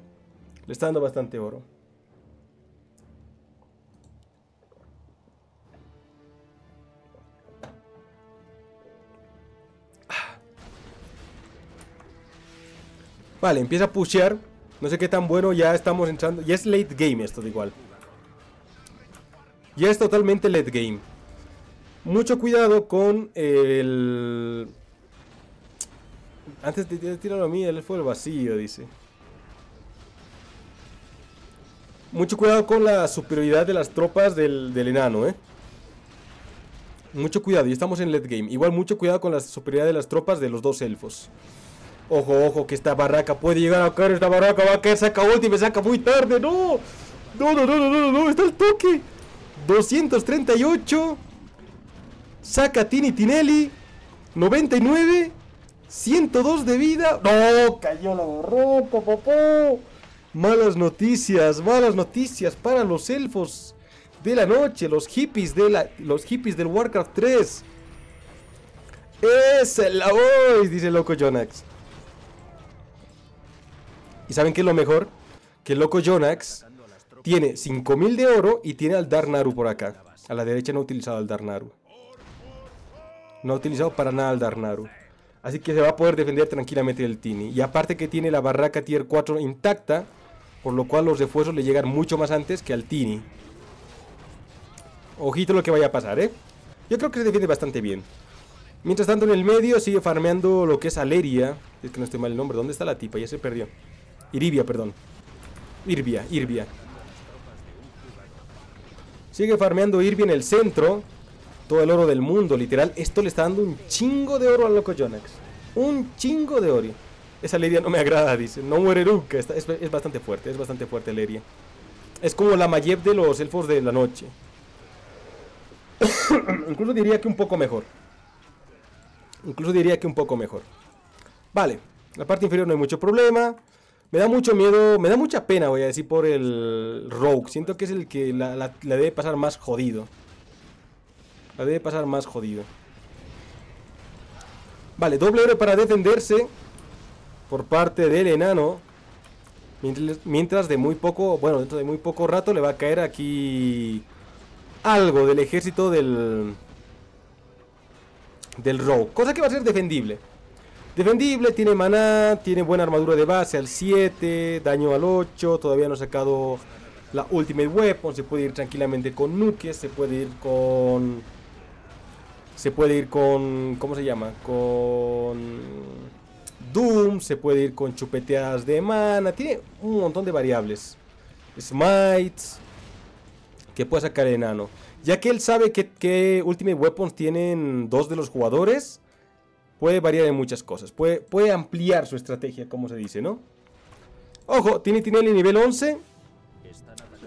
S1: Le está dando bastante oro. Vale, empieza a pushear. No sé qué tan bueno ya estamos entrando. Ya es late game esto de igual. Ya es totalmente late game. Mucho cuidado con el... Antes de tirarlo a mí, él fue el vacío, dice. Mucho cuidado con la superioridad de las tropas del, enano, ¿eh? Mucho cuidado, y estamos en late game. Igual mucho cuidado con la superioridad de las tropas de los dos elfos. Ojo, ojo, que esta barraca puede llegar a caer. Esta barraca va a caer, saca ulti, me saca muy tarde. No, no, no, no, no, no, no, está el toque. 238. Saca Tini Tinelli. 99. 102 de vida. No, cayó la barroca, papá. Malas noticias, malas noticias para los elfos de la noche, los hippies de la, los hippies del Warcraft 3. Es la voz, dice loco Jonax. ¿Y saben qué es lo mejor? Que el loco Jonax tiene 5000 de oro y tiene al Darnaru por acá. A la derecha no ha utilizado al Darnaru. No ha utilizado para nada al Darnaru. Así que se va a poder defender tranquilamente el Tini. Y aparte que tiene la barraca tier 4 intacta, por lo cual los refuerzos le llegan mucho más antes que al Tini. Ojito lo que vaya a pasar, ¿eh? Yo creo que se defiende bastante bien. Mientras tanto en el medio sigue farmeando lo que es Aleria. Es que no estoy mal el nombre. ¿Dónde está la tipa? Ya se perdió. Iribia, perdón. Irvia, Irvia. Sigue farmeando Irvia en el centro todo el oro del mundo, literal. Esto le está dando un chingo de oro al loco Jonax. Un chingo de oro. Esa Leria no me agrada, dice. No muere nunca. es, bastante fuerte, es bastante fuerte Leria. Es como la Mayeb de los elfos de la noche. <coughs> Incluso diría que un poco mejor. Incluso diría que un poco mejor. Vale, la parte inferior no hay mucho problema. Me da mucho miedo, me da mucha pena, voy a decir, por el Rogue. Siento que es el que la debe pasar más jodido. La debe pasar más jodido. Vale, doble héroe para defenderse por parte del enano. Mientras de muy poco, bueno, dentro de muy poco rato le va a caer aquí algo del ejército del del Rogue. Cosa que va a ser defendible. Defendible, tiene maná, tiene buena armadura de base al 7, daño al 8, todavía no ha sacado la Ultimate Weapon, se puede ir tranquilamente con Nuke, se puede ir con se puede ir con... ¿Cómo se llama? Con... Doom, se puede ir con chupeteadas de mana, tiene un montón de variables. Smites, que puede sacar enano. Ya que él sabe que, Ultimate Weapons tienen dos de los jugadores, puede variar en muchas cosas. Puede, puede ampliar su estrategia, como se dice, ¿no? Ojo, Tini Tinelli nivel 11.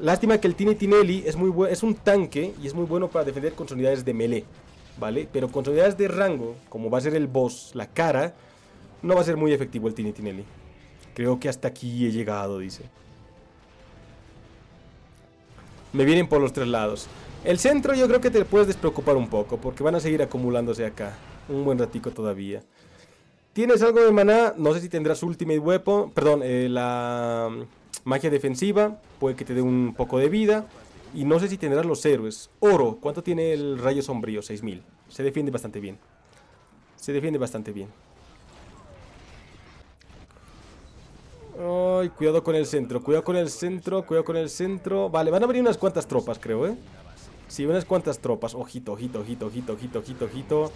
S1: Lástima que el Tini Tinelli es, muy es un tanque y es muy bueno para defender con unidades de melee. ¿Vale? Pero con unidades de rango, como va a ser el boss, la cara, no va a ser muy efectivo el Tini Tinelli. Creo que hasta aquí he llegado, dice. Me vienen por los tres lados. El centro yo creo que te puedes despreocupar un poco, porque van a seguir acumulándose acá. Un buen ratico todavía. Tienes algo de maná, no sé si tendrás Ultimate Weapon, perdón, eh, la mm, magia defensiva, puede que te dé un poco de vida. Y no sé si tendrá los héroes. Oro, ¿cuánto tiene el rayo sombrío? 6000. Se defiende bastante bien. Se defiende bastante bien. Ay, cuidado con el centro, cuidado con el centro, cuidado con el centro. Vale, van a venir unas cuantas tropas, creo, ¿eh? Sí, unas cuantas tropas. Ojito, ojito, ojito, ojito, ojito, ojito, ojito.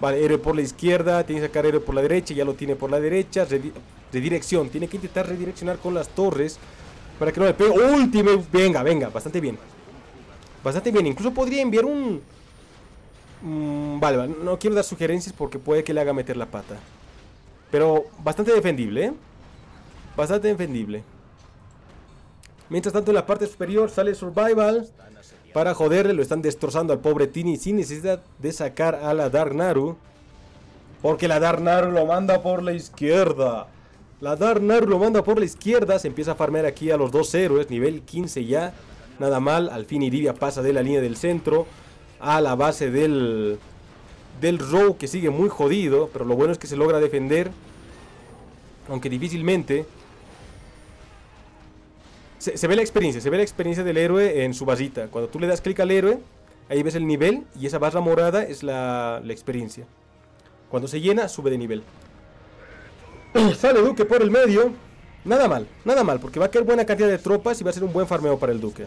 S1: Vale, héroe por la izquierda, tiene que sacar héroe por la derecha, ya lo tiene por la derecha. Redirección, tiene que intentar redireccionar con las torres para que no le pegue. Último, venga, venga, bastante bien. Bastante bien, incluso podría enviar un... Mm, vale, vale, no quiero dar sugerencias porque puede que le haga meter la pata. Pero bastante defendible, ¿eh? Bastante defendible. Mientras tanto en la parte superior sale Survival Para joderle, lo están destrozando al pobre Tini Sin necesidad de sacar a la Dark Naru Porque la Dark Naru lo manda por la izquierda La Dark Naru lo manda por la izquierda Se empieza a farmear aquí a los dos héroes Nivel 15 ya Nada mal, al fin Iribia pasa de la línea del centro A la base del Del Row que sigue muy jodido Pero lo bueno es que se logra defender Aunque difícilmente se, ve la experiencia, se ve la experiencia del héroe en su vasita. Cuando tú le das clic al héroe, ahí ves el nivel y esa barra morada es la, experiencia. Cuando se llena, sube de nivel. Sale Duque por el medio. Nada mal, nada mal, porque va a caer buena cantidad de tropas y va a ser un buen farmeo para el Duque.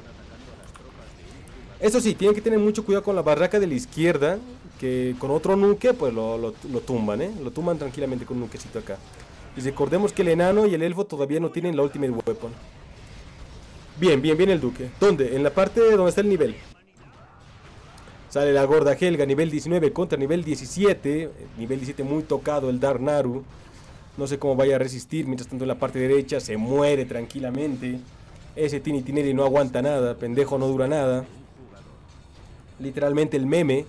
S1: Eso sí, tienen que tener mucho cuidado con la barraca de la izquierda, que con otro nuque pues lo, lo, tumban, ¿eh? Lo tumban tranquilamente con un nuquecito acá. Y recordemos que el enano y el elfo todavía no tienen la ultimate weapon. Bien, bien, bien el duque. ¿Dónde? En la parte donde está el nivel. Sale la gorda Helga, nivel 19 contra nivel 17. Nivel 17 muy tocado el Darnaru. No sé cómo vaya a resistir. Mientras tanto en la parte derecha se muere tranquilamente. Ese Tini Tinelli no aguanta nada. Pendejo no dura nada. Literalmente el meme.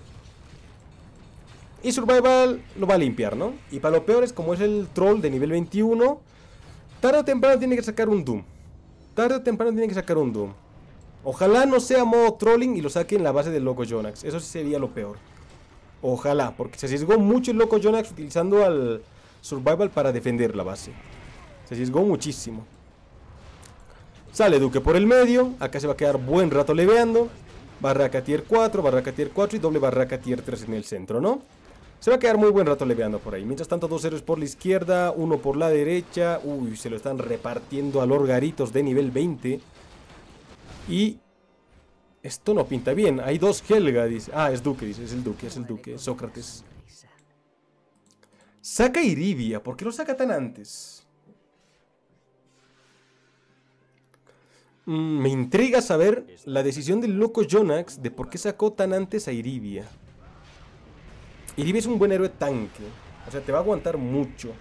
S1: Y Survival lo va a limpiar, ¿no? Y para lo peor es como es el troll de nivel 21. Tarde o temprano tiene que sacar un Doom. Tarde o temprano tiene que sacar un Doom. Ojalá no sea modo trolling y lo saque en la base del Loco Jonax. Eso sí sería lo peor. Ojalá, porque se arriesgó mucho el Loco Jonax utilizando al Survival para defender la base. Se arriesgó muchísimo. Sale Duque por el medio. Acá se va a quedar buen rato leveando. Barraca tier 4, barraca tier 4 y doble barraca tier 3 en el centro, ¿no? Se va a quedar muy buen rato leveando por ahí. Mientras tanto, dos héroes por la izquierda, uno por la derecha. Uy, se lo están repartiendo a los garitos de nivel 20. Y... Esto no pinta bien. Hay dos Helga, dice. Ah, es Duque, dice. Es el Duque, es el Duque. Sócrates. Saca Iribia. ¿Por qué lo saca tan antes? Mm, me intriga saber la decisión del loco Jonax de por qué sacó tan antes a Iribia. Iribia es un buen héroe tanque. O sea, te va a aguantar mucho.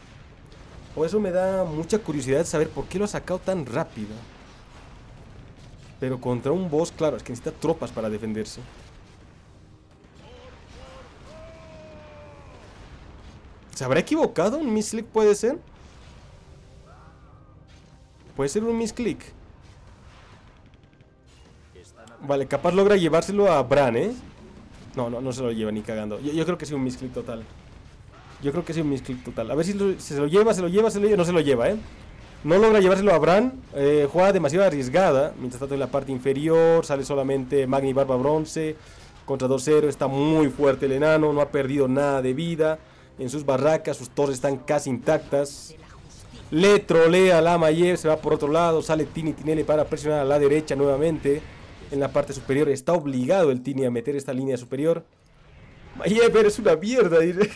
S1: O eso me da mucha curiosidad saber por qué lo ha sacado tan rápido. Pero contra un boss, claro, es que necesita tropas para defenderse. ¿Se habrá equivocado? ¿Un misclick puede ser? Puede ser un misclick. Vale, capaz logra llevárselo a Bran, ¿eh? No, no, no se lo lleva ni cagando. Yo, creo que sí un misclick total. Yo creo que sí un misclick total. A ver si, se lo lleva, se lo lleva, se lo lleva. No se lo lleva, ¿eh? No logra llevárselo a Bran. Eh, juega demasiado arriesgada. Mientras tanto en la parte inferior sale solamente Magni Barba Bronce. Contra 2-0. Está muy fuerte el enano. No ha perdido nada de vida. En sus barracas, sus torres están casi intactas. Le trolea a la Mayev. Se va por otro lado. Sale Tini Tinelli para presionar a la derecha nuevamente en la parte superior. Está obligado el Tini a meter esta línea superior. Mayev, eres una mierda, dice.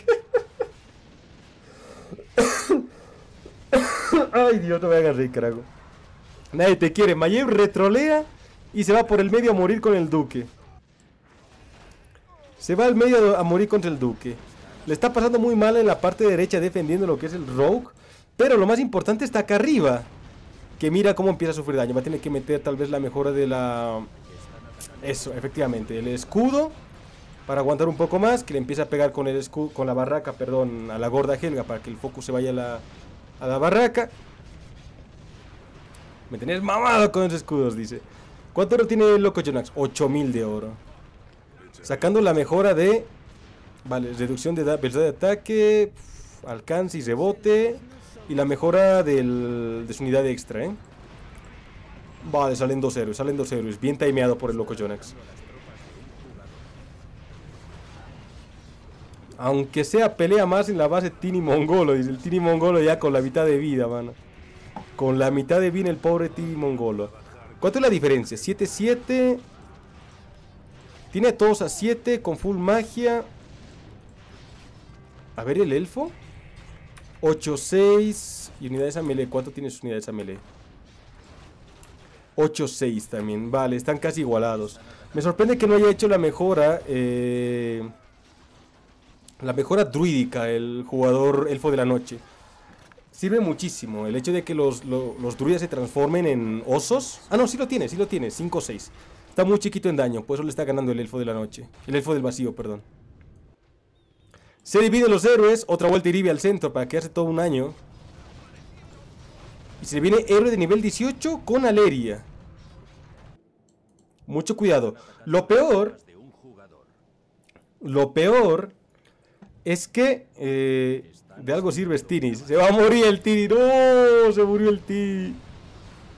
S1: <coughs> Ay, Dios, no me hagas reír, carajo. Nadie te quiere. Mayev retrolea y se va por el medio a morir con el duque. Se va al medio a morir contra el duque. Le está pasando muy mal en la parte derecha defendiendo lo que es el rogue. Pero lo más importante está acá arriba. Que mira cómo empieza a sufrir daño. Va a tener que meter tal vez la mejora de la eso, efectivamente. El escudo para aguantar un poco más. Que le empiece a pegar con el escudo, con la barraca, perdón, a la gorda Helga para que el foco se vaya a la, a la barraca. Me tenés mamado con esos escudos, dice. ¿Cuánto oro tiene el loco Jonax? 8000 de oro. Sacando la mejora de... Vale, reducción de velocidad de ataque, alcance y rebote. Y la mejora del, de su unidad extra, ¿eh? Vale, salen dos héroes, salen dos héroes. Bien timeado por el loco Jonax. Aunque sea pelea más en la base Tini Mongolo. Dice el Tini Mongolo ya con la mitad de vida, mano. Con la mitad de vida el pobre Tini Mongolo. ¿Cuánto es la diferencia? 7-7. Tiene a todos a 7 con full magia. A ver el elfo. 8-6. Y unidades a melee. ¿Cuánto tiene sus unidades a melee? 8-6 también. Vale, están casi igualados. Me sorprende que no haya hecho la mejora. Eh, la mejora druídica, el jugador elfo de la noche. Sirve muchísimo el hecho de que los, los, druidas se transformen en osos. Ah, no, sí lo tiene, sí lo tiene. 5-6. Está muy chiquito en daño, por eso le está ganando el elfo de la noche. El elfo del vacío, perdón. Se dividen los héroes. Otra vuelta Iribia al centro para quedarse todo un año. Y se viene héroe de nivel 18 con Aleria. Mucho cuidado. Lo peor... Lo peor es que eh, de algo sirve Stinis. Se va a morir el Tini. No, se murió el Tini.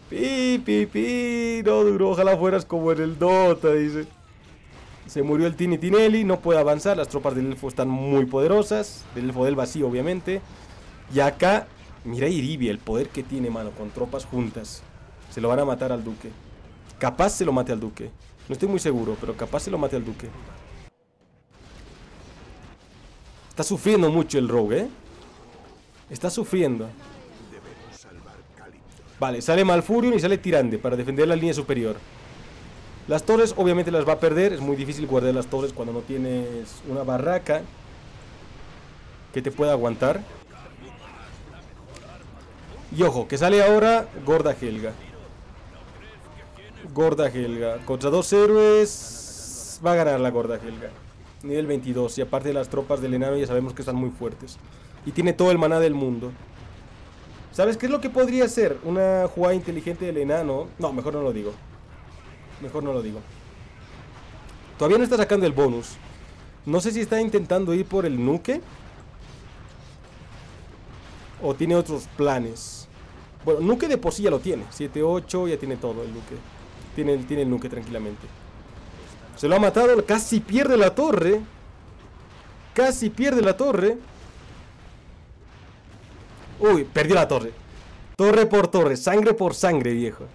S1: Pi, pi, pi. No duro. Ojalá fueras como en el Dota, dice. Se murió el Tini Tinelli. No puede avanzar. Las tropas del elfo están muy poderosas. Del elfo del vacío, obviamente. Y acá, mira Iribia, el poder que tiene, mano, con tropas juntas. Se lo van a matar al duque. Capaz se lo mate al duque. No estoy muy seguro, pero capaz se lo mate al duque. Está sufriendo mucho el rogue, ¿eh? Está sufriendo. Vale, sale Malfurion y sale Tirande para defender la línea superior. Las torres obviamente las va a perder. Es muy difícil guardar las torres cuando no tienes una barraca que te pueda aguantar. Y ojo, que sale ahora Gorda Helga. Gorda Helga. Contra dos héroes va a ganar la Gorda Helga nivel 22. Y aparte de las tropas del enano ya sabemos que están muy fuertes. Y tiene todo el maná del mundo. ¿Sabes qué es lo que podría ser una jugada inteligente del enano? No, mejor no lo digo. Mejor no lo digo. Todavía no está sacando el bonus. No sé si está intentando ir por el nuque. O tiene otros planes. Bueno, nuque de por sí ya lo tiene. 7-8, ya tiene todo el nuque. Tiene, el nuque tranquilamente. Se lo ha matado, casi pierde la torre. Casi pierde la torre. Uy, perdió la torre. Torre por torre, sangre por sangre, viejo.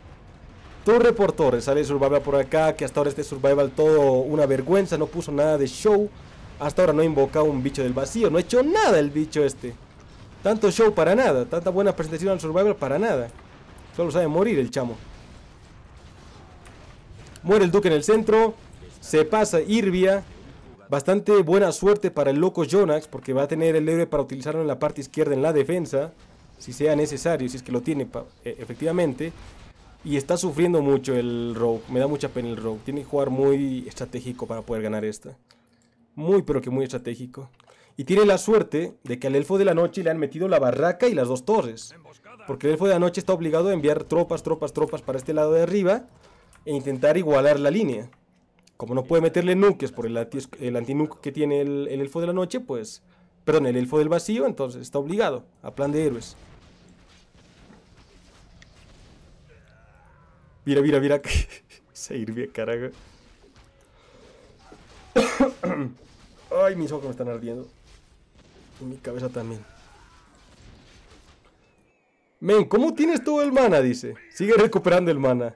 S1: Torre por torre, sale Survival por acá, que hasta ahora este Survival todo una vergüenza, no puso nada de show. Hasta ahora no ha invocado un bicho del vacío, no ha hecho nada el bicho este. Tanto show para nada, tanta buena presentación al Survival para nada. Solo sabe morir el chamo. Muere el duque en el centro. Se pasa Irvia. Bastante buena suerte para el loco Jonax, porque va a tener el héroe para utilizarlo en la parte izquierda en la defensa, si sea necesario, si es que lo tiene e, efectivamente. Y está sufriendo mucho el Rogue, me da mucha pena el Rogue. Tiene que jugar muy estratégico para poder ganar esta. Muy, pero que muy estratégico. Y tiene la suerte de que al Elfo de la Noche le han metido la barraca y las dos torres. Porque el Elfo de la Noche está obligado a enviar tropas, tropas, tropas para este lado de arriba e intentar igualar la línea. Como no puede meterle nuques por el, el antinuke que tiene el, elfo de la noche, pues... Perdón, el elfo del vacío, entonces está obligado a plan de héroes. Mira, mira, mira. <laughs> Se hirvió, carajo. <coughs> Ay, mis ojos me están ardiendo. Y mi cabeza también. Men, ¿cómo tienes todo el mana? Dice. Sigue recuperando el mana.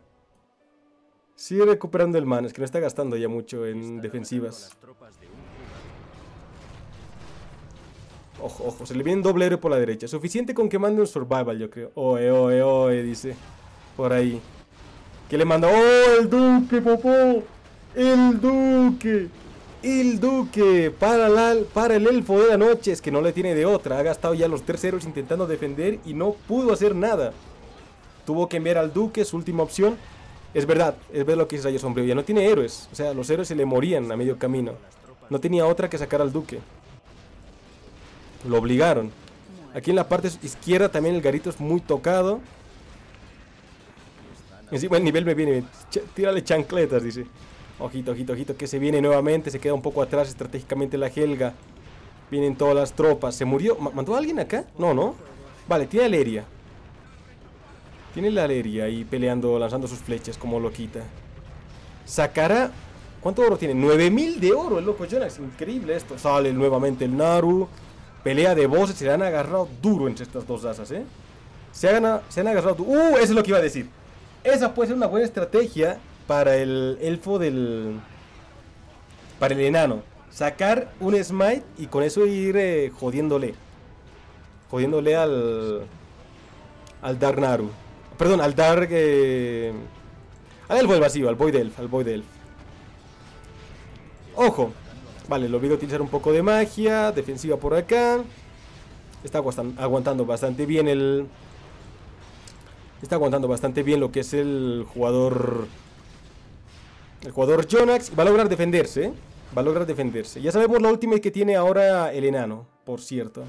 S1: Sigue recuperando el man, es que no está gastando ya mucho en defensivas. Ojo, ojo, se le viene doble héroe por la derecha. Suficiente con que mande un survival, yo creo. Oe, oe, oe, dice. Por ahí. ¿Qué le manda? ¡Oh, el duque, popó! ¡El duque! El duque para, para el elfo de la noche. Es que no le tiene de otra. Ha gastado ya los terceros intentando defender y no pudo hacer nada. Tuvo que enviar al duque, su última opción. Es verdad, es ver lo que dice Rayo Sombrío. Ya no tiene héroes. O sea, los héroes se le morían a medio camino. No tenía otra que sacar al duque. Lo obligaron. Aquí en la parte izquierda también el garito es muy tocado. Encima el nivel me viene. tírale chancletas, dice. Ojito, ojito, ojito, que se viene nuevamente. Se queda un poco atrás estratégicamente la Helga. Vienen todas las tropas. ¿Se murió? ¿Mandó alguien acá? No, no. Vale, tiene Aleria. Tiene la Aleria ahí peleando, lanzando sus flechas como lo quita. Sacará... ¿Cuánto oro tiene? 9000 de oro el loco Jonas. Increíble esto. Sale nuevamente el Naru. Pelea de bosses. Se han agarrado duro entre estas dos asas, ¿eh? Se han, se han agarrado... ¡Uh! Eso es lo que iba a decir. Esa puede ser una buena estrategia para el elfo del... Para el enano. Sacar un smite y con eso ir eh, jodiéndole. Jodiéndole al... Al Dark Naru. Perdón, al Dark... Eh, al elfo del vacío, al Void Elf, al Void Elf. Ojo. Vale, lo olvido utilizar un poco de magia. Defensiva por acá. Está aguantando bastante bien el... Está aguantando bastante bien lo que es el jugador... El jugador Jonax. Va a lograr defenderse. Va a lograr defenderse. Ya sabemos la última que tiene ahora el enano, por cierto.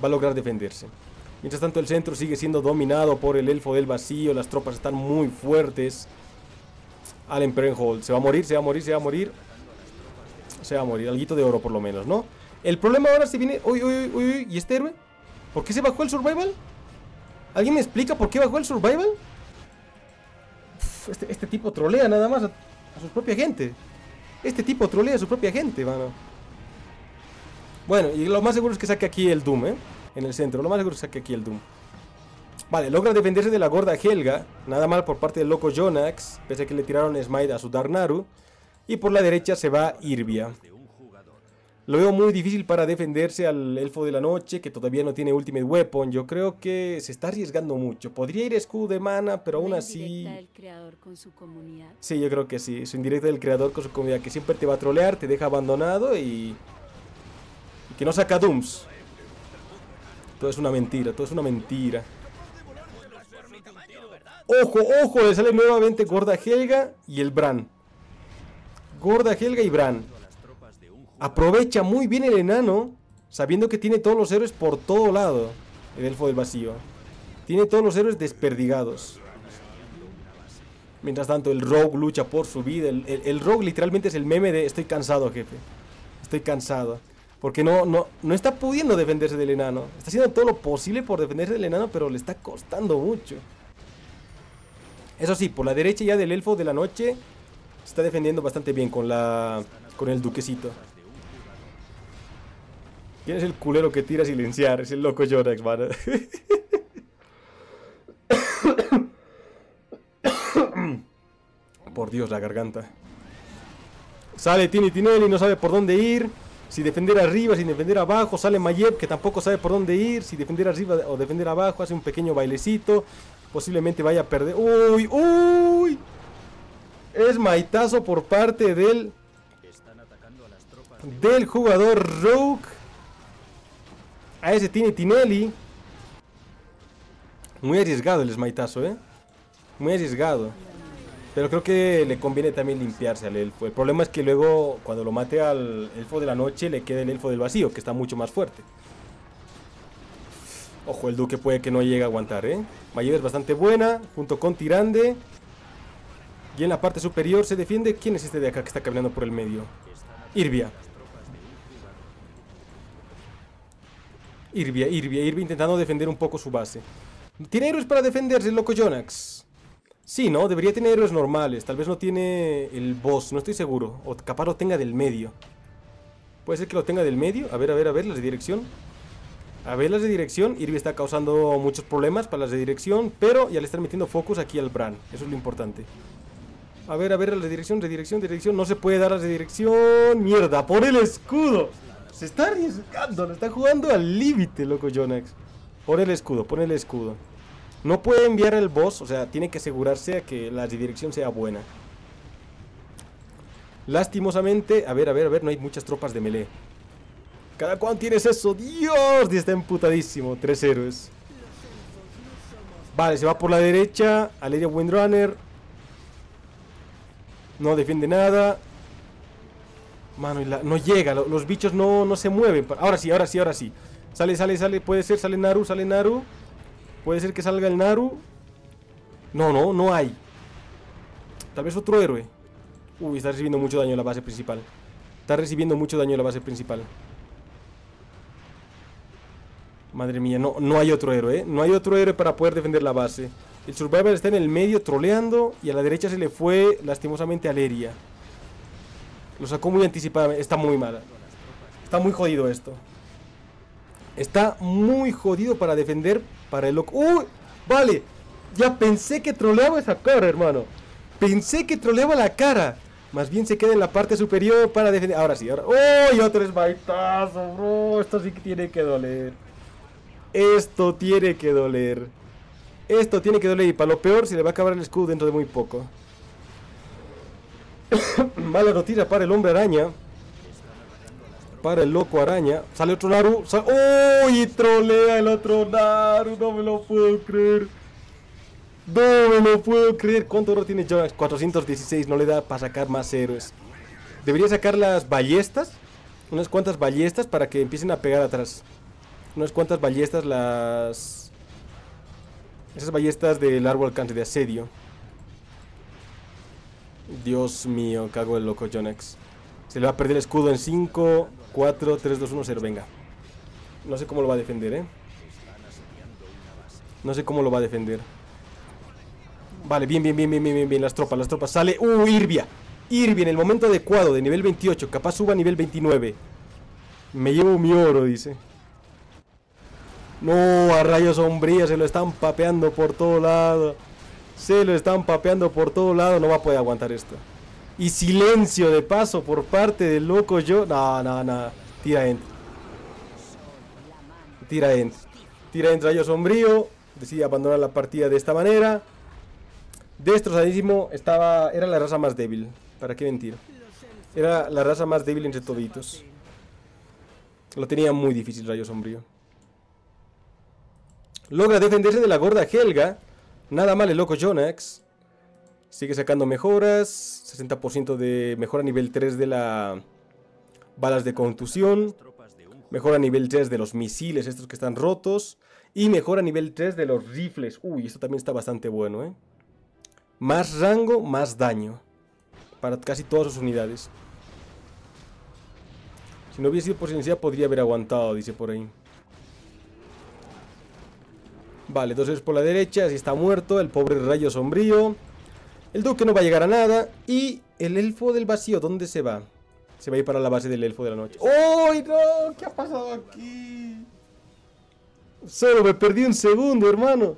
S1: Va a lograr defenderse. Mientras tanto el centro sigue siendo dominado por el elfo del vacío. Las tropas están muy fuertes. Allen Prenhold. Se va a morir, se va a morir, se va a morir. Se va a morir. Alguito de oro por lo menos, ¿no? El problema ahora se viene... Uy, uy, uy, uy. ¿Y este héroe? ¿Por qué se bajó el survival? ¿Alguien me explica por qué bajó el survival? este, este, tipo trolea nada más a, a, su propia gente. Este tipo trolea a su propia gente, mano. Bueno, y lo más seguro es que saque aquí el Doom, ¿eh? en el centro. Lo más seguro es que aquí el Doom. Vale, logra defenderse de la gorda Helga. Nada mal por parte del loco Jonax. Pese a que le tiraron Smite a su Darnaru. Y por la derecha se va Irvia. Lo veo muy difícil para defenderse al Elfo de la Noche, que todavía no tiene Ultimate Weapon. Yo creo que se está arriesgando mucho. Podría ir escudo de mana, pero aún así... Sí, yo creo que sí. Es indirecta del creador con su comunidad, que siempre te va a trolear, te deja abandonado y... y que no saca Dooms. Todo es una mentira, todo es una mentira. Ojo, ojo, le sale nuevamente Gorda Helga y el Bran. Gorda Helga y Bran. Aprovecha muy bien el enano, sabiendo que tiene todos los héroes por todo lado. El elfo del vacío. Tiene todos los héroes desperdigados. Mientras tanto, el Rogue lucha por su vida. El, el Rogue literalmente es el meme de estoy cansado, jefe. Estoy cansado. Porque no, no, no está pudiendo defenderse del enano. Está haciendo todo lo posible por defenderse del enano, pero le está costando mucho. Eso sí, por la derecha ya del elfo de la noche se está defendiendo bastante bien con la con el duquecito. ¿Quién es el culero que tira a silenciar? Es el loco Jorax, mano. <coughs> por Dios, la garganta. Sale Tini Tinelli, no sabe por dónde ir. Si defender arriba, si defender abajo, sale Mayeb que tampoco sabe por dónde ir. Si defender arriba o defender abajo, hace un pequeño bailecito. Posiblemente vaya a perder. ¡Uy! ¡Uy! Es maitazo por parte del... Del jugador Rogue. A ese tiene Tinelli. Muy arriesgado el esmaitazo, ¿eh? Muy arriesgado. Pero creo que le conviene también limpiarse al elfo. El problema es que luego, cuando lo mate al elfo de la noche, le quede el elfo del vacío, que está mucho más fuerte. Ojo, el duque puede que no llegue a aguantar, ¿eh? Mayev es bastante buena, junto con Tirande. Y en la parte superior se defiende... ¿Quién es este de acá que está caminando por el medio? Irvia. Irvia, Irvia, Irvia intentando defender un poco su base. ¿Tiene héroes para defenderse loco Jonax? Sí, ¿no? Debería tener héroes normales. Tal vez no tiene el boss, no estoy seguro. O capaz lo tenga del medio. Puede ser que lo tenga del medio. A ver, a ver, a ver, las de dirección. A ver las de dirección. Irby está causando muchos problemas para las de dirección. Pero ya le están metiendo focus aquí al Bran. Eso es lo importante. A ver, a ver, las de dirección, de dirección, de dirección. No se puede dar las de dirección. Mierda, por el escudo. Se está arriesgando, lo está jugando al límite, loco Jonax. Por el escudo, pon el escudo. No puede enviar el boss, o sea, tiene que asegurarse a que la dirección sea buena. Lastimosamente, a ver, a ver, a ver, no hay muchas tropas de melee. ¿Cada cuánto tienes eso? ¡Dios! Está emputadísimo. Tres héroes. Vale, se va por la derecha. Aleria Windrunner. No defiende nada. Mano, no llega. Los bichos no, no se mueven. Ahora sí, ahora sí, ahora sí. Sale, sale, sale. Puede ser, sale Naru, sale Naru. Puede ser que salga el Naru. No, no, no hay. Tal vez otro héroe. Uy, está recibiendo mucho daño en la base principal. Está recibiendo mucho daño en la base principal. Madre mía, no, no hay otro héroe, ¿eh? No hay otro héroe para poder defender la base. El Survivor está en el medio troleando y a la derecha se le fue lastimosamente a Leria. Lo sacó muy anticipadamente. Está muy mal. Está muy jodido esto. Está muy jodido para defender para el loco. ¡Uy! Vale. Ya pensé que troleaba esa cara, hermano. Pensé que troleaba la cara. Más bien se queda en la parte superior para defender. Ahora sí, ahora. ¡Uy! Otro esmaitazo, bro. Esto sí que tiene que doler. Esto tiene que doler. Esto tiene que doler. Y para lo peor, se le va a acabar el escudo dentro de muy poco. <coughs> Mala noticia para el hombre araña. Para el loco araña. Sale otro Naru. ¡Uy! trolea el otro Naru. No me lo puedo creer. No me lo puedo creer. ¿Cuánto oro tiene Jonas? 416. No le da para sacar más héroes. Debería sacar las ballestas. Unas cuantas ballestas para que empiecen a pegar atrás. Unas cuantas ballestas las... Esas ballestas de largo alcance de asedio. Dios mío, cago el loco Jonex. Se le va a perder el escudo en 5, 4, 3, 2, 1, 0. Venga. No sé cómo lo va a defender, ¿eh? No sé cómo lo va a defender. Vale, bien, bien, bien, bien, bien, bien, Las tropas, las tropas. Sale. ¡Uh, Irvia! Irvia en el momento adecuado, de nivel 28. Capaz suba a nivel 29. Me llevo mi oro, dice. No, a rayos sombrías se lo están papeando por todo lado. Se lo están papeando por todo lado. No va a poder aguantar esto. Y silencio de paso por parte del loco yo. No, no, no. Tira en. Tira en. Tira en rayo sombrío. Decide abandonar la partida de esta manera. Destrozadísimo. Estaba. Era la raza más débil. ¿Para qué mentir? Era la raza más débil entre toditos. Lo tenía muy difícil Rayo Sombrío. Logra defenderse de la gorda Helga. Nada mal el loco Jonax. Sigue sacando mejoras. 60% de mejora a nivel 3 de la balas de contusión. Mejora a nivel 3 de los misiles, estos que están rotos. Y mejora a nivel 3 de los rifles. Uy, esto también está bastante bueno, ¿eh? Más rango, más daño. Para casi todas sus unidades. Si no hubiese sido por silencia podría haber aguantado, dice por ahí. Vale, dos es por la derecha, así está muerto, el pobre rayo sombrío. El duque no va a llegar a nada. Y el elfo del vacío, ¿dónde se va? Se va a ir para la base del elfo de la noche. ¡Ay, no! ¿Qué ha pasado aquí? Solo me perdí un segundo, hermano.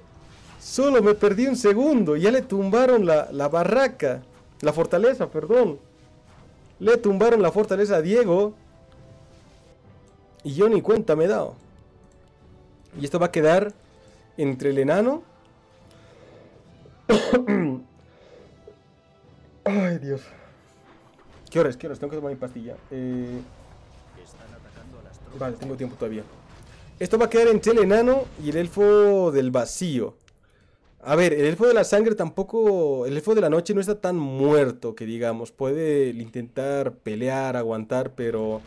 S1: Solo me perdí un segundo. Ya le tumbaron la, la barraca. La fortaleza, perdón. Le tumbaron la fortaleza a Diego. Y yo ni cuenta me he dado. Y esto va a quedar entre el enano. <coughs> Ay, Dios. ¿Qué horas? ¿Qué horas? Tengo que tomar mi pastilla. Eh... Vale, tengo tiempo todavía. Esto va a quedar entre el enano y el elfo del vacío. A ver, el elfo de la sangre tampoco... El elfo de la noche no está tan muerto que digamos. Puede intentar pelear, aguantar, pero...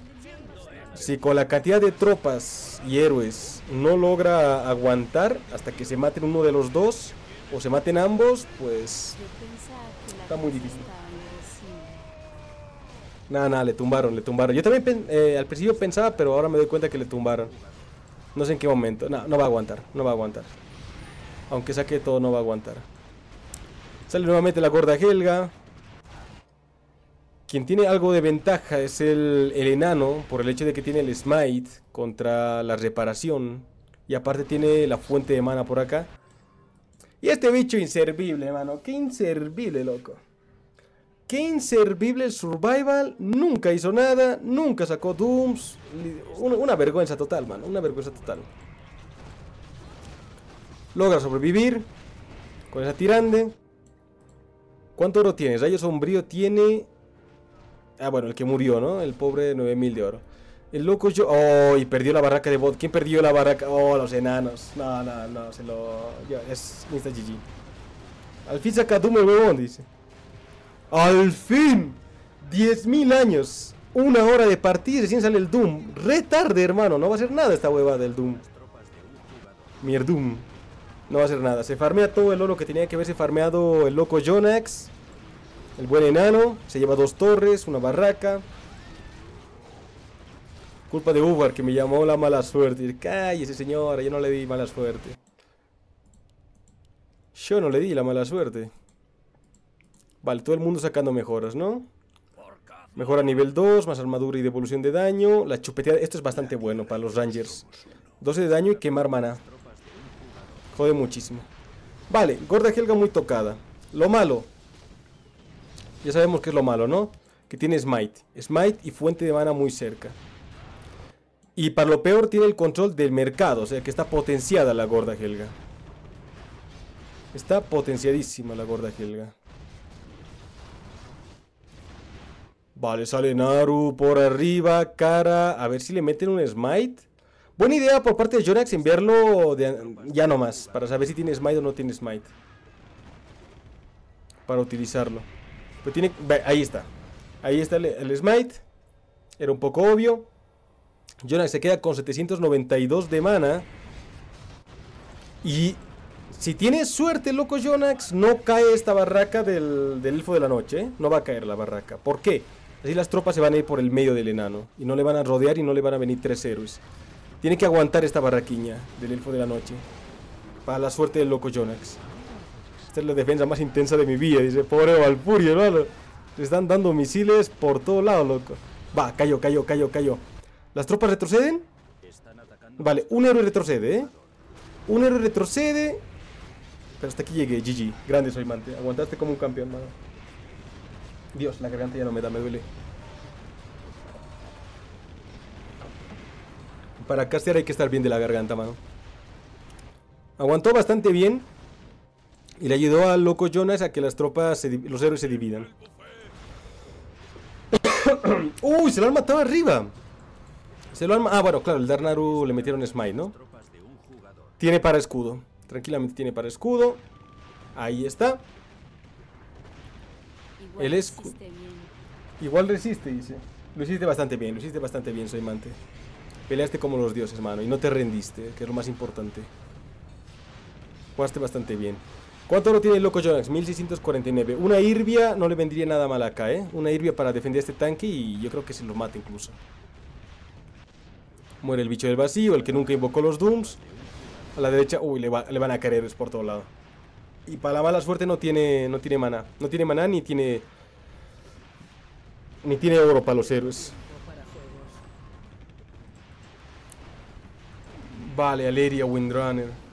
S1: Si con la cantidad de tropas y héroes no logra aguantar hasta que se maten uno de los dos o se maten ambos, pues está muy difícil. Nada, nada, le tumbaron, le tumbaron. Yo también eh, al principio pensaba, pero ahora me doy cuenta que le tumbaron. No sé en qué momento. No, no va a aguantar, no va a aguantar. Aunque saque todo, no va a aguantar. Sale nuevamente la gorda Helga. Quien tiene algo de ventaja es el, enano, por el hecho de que tiene el smite contra la reparación. Y aparte tiene la fuente de mana por acá. Y este bicho inservible, mano. Qué inservible, loco. Qué inservible el survival. Nunca hizo nada. Nunca sacó dooms. Una, una vergüenza total, mano. Una vergüenza total. Logra sobrevivir. Con esa tirande. ¿Cuánto oro tiene? Rayo sombrío tiene Ah, bueno, el que murió, ¿no? El pobre 9000 de oro. El loco yo... ¡Oh! Y perdió la barraca de bot. ¿Quién perdió la barraca? ¡Oh, los enanos! No, no, no, se lo... Ya, es Insta GG. Al fin saca Doom el huevón, dice. ¡Al fin! 10.000 años. Una hora de partida y recién sale el Doom. Re tarde, hermano. No va a ser nada esta hueva del Doom. Mierdum. No va a ser nada. Se farmea todo el oro que tenía que haberse farmeado el loco Jonax. El buen enano se lleva dos torres, una barraca. Culpa de Uber que me llamó la mala suerte. Cállese, señora, yo no le di mala suerte. Yo no le di la mala suerte. Vale, todo el mundo sacando mejoras, ¿no? Mejora nivel 2, más armadura y devolución de daño. La chupeteada, esto es bastante bueno para los Rangers. 12 de daño y quemar mana. Jode muchísimo. Vale, Gorda Helga muy tocada. Lo malo. Ya sabemos que es lo malo, ¿no? Que tiene Smite. Smite y fuente de mana muy cerca. Y para lo peor tiene el control del mercado. O sea que está potenciada la Gorda Helga. Está potenciadísima la Gorda Helga. Vale, sale Naru por arriba, cara. A ver si le meten un smite. Buena idea por parte de Jonax enviarlo ya nomás. Para saber si tiene smite o no tiene smite. Para utilizarlo. Pero tiene... Ahí está. Ahí está el, smite. Era un poco obvio. Jonax se queda con 792 de mana. Y si tiene suerte, loco Jonax, no cae esta barraca del, del elfo de la noche. ¿eh? No va a caer la barraca. ¿Por qué? Así las tropas se van a ir por el medio del enano. Y no le van a rodear y no le van a venir tres héroes. Tiene que aguantar esta barraquiña del elfo de la noche. Para la suerte del loco Jonax. Esta es la defensa más intensa de mi vida. Dice, pobre Valpurio, hermano. Le están dando misiles por todo lado, loco. Va, cayó, cayó, cayó, cayó. ¿Las tropas retroceden? Vale, un héroe retrocede, ¿eh? Un héroe retrocede. Pero hasta aquí llegué, GG. Grande soy, Mante. Aguantaste como un campeón, mano. Dios, la garganta ya no me da, me duele. Para castear hay que estar bien de la garganta, mano. Aguantó bastante bien. Y le ayudó al loco Jonas a que las tropas, los héroes se dividan. <coughs> ¡Uy! Se lo han matado arriba. Se lo han... Ah, bueno, claro, el Darnaru le metieron smite, ¿no? Tiene para escudo. Tranquilamente tiene para escudo. Ahí está. El escudo. Igual resiste, dice. Lo hiciste bastante bien, lo hiciste bastante bien, soy mante. Peleaste como los dioses, mano, y no te rendiste, que es lo más importante. Jugaste bastante bien. ¿Cuánto lo tiene el loco Jonax? 1649. Una Irvia no le vendría nada mal acá, ¿eh? Una Irvia para defender este tanque y yo creo que se lo mata incluso. Muere el bicho del vacío, el que nunca invocó los Dooms. A la derecha, uy, le, van a caer por todo lado. Y para la mala suerte no tiene, no tiene mana. No tiene mana ni tiene... Ni tiene oro para los héroes. Vale, Aleria, Windrunner.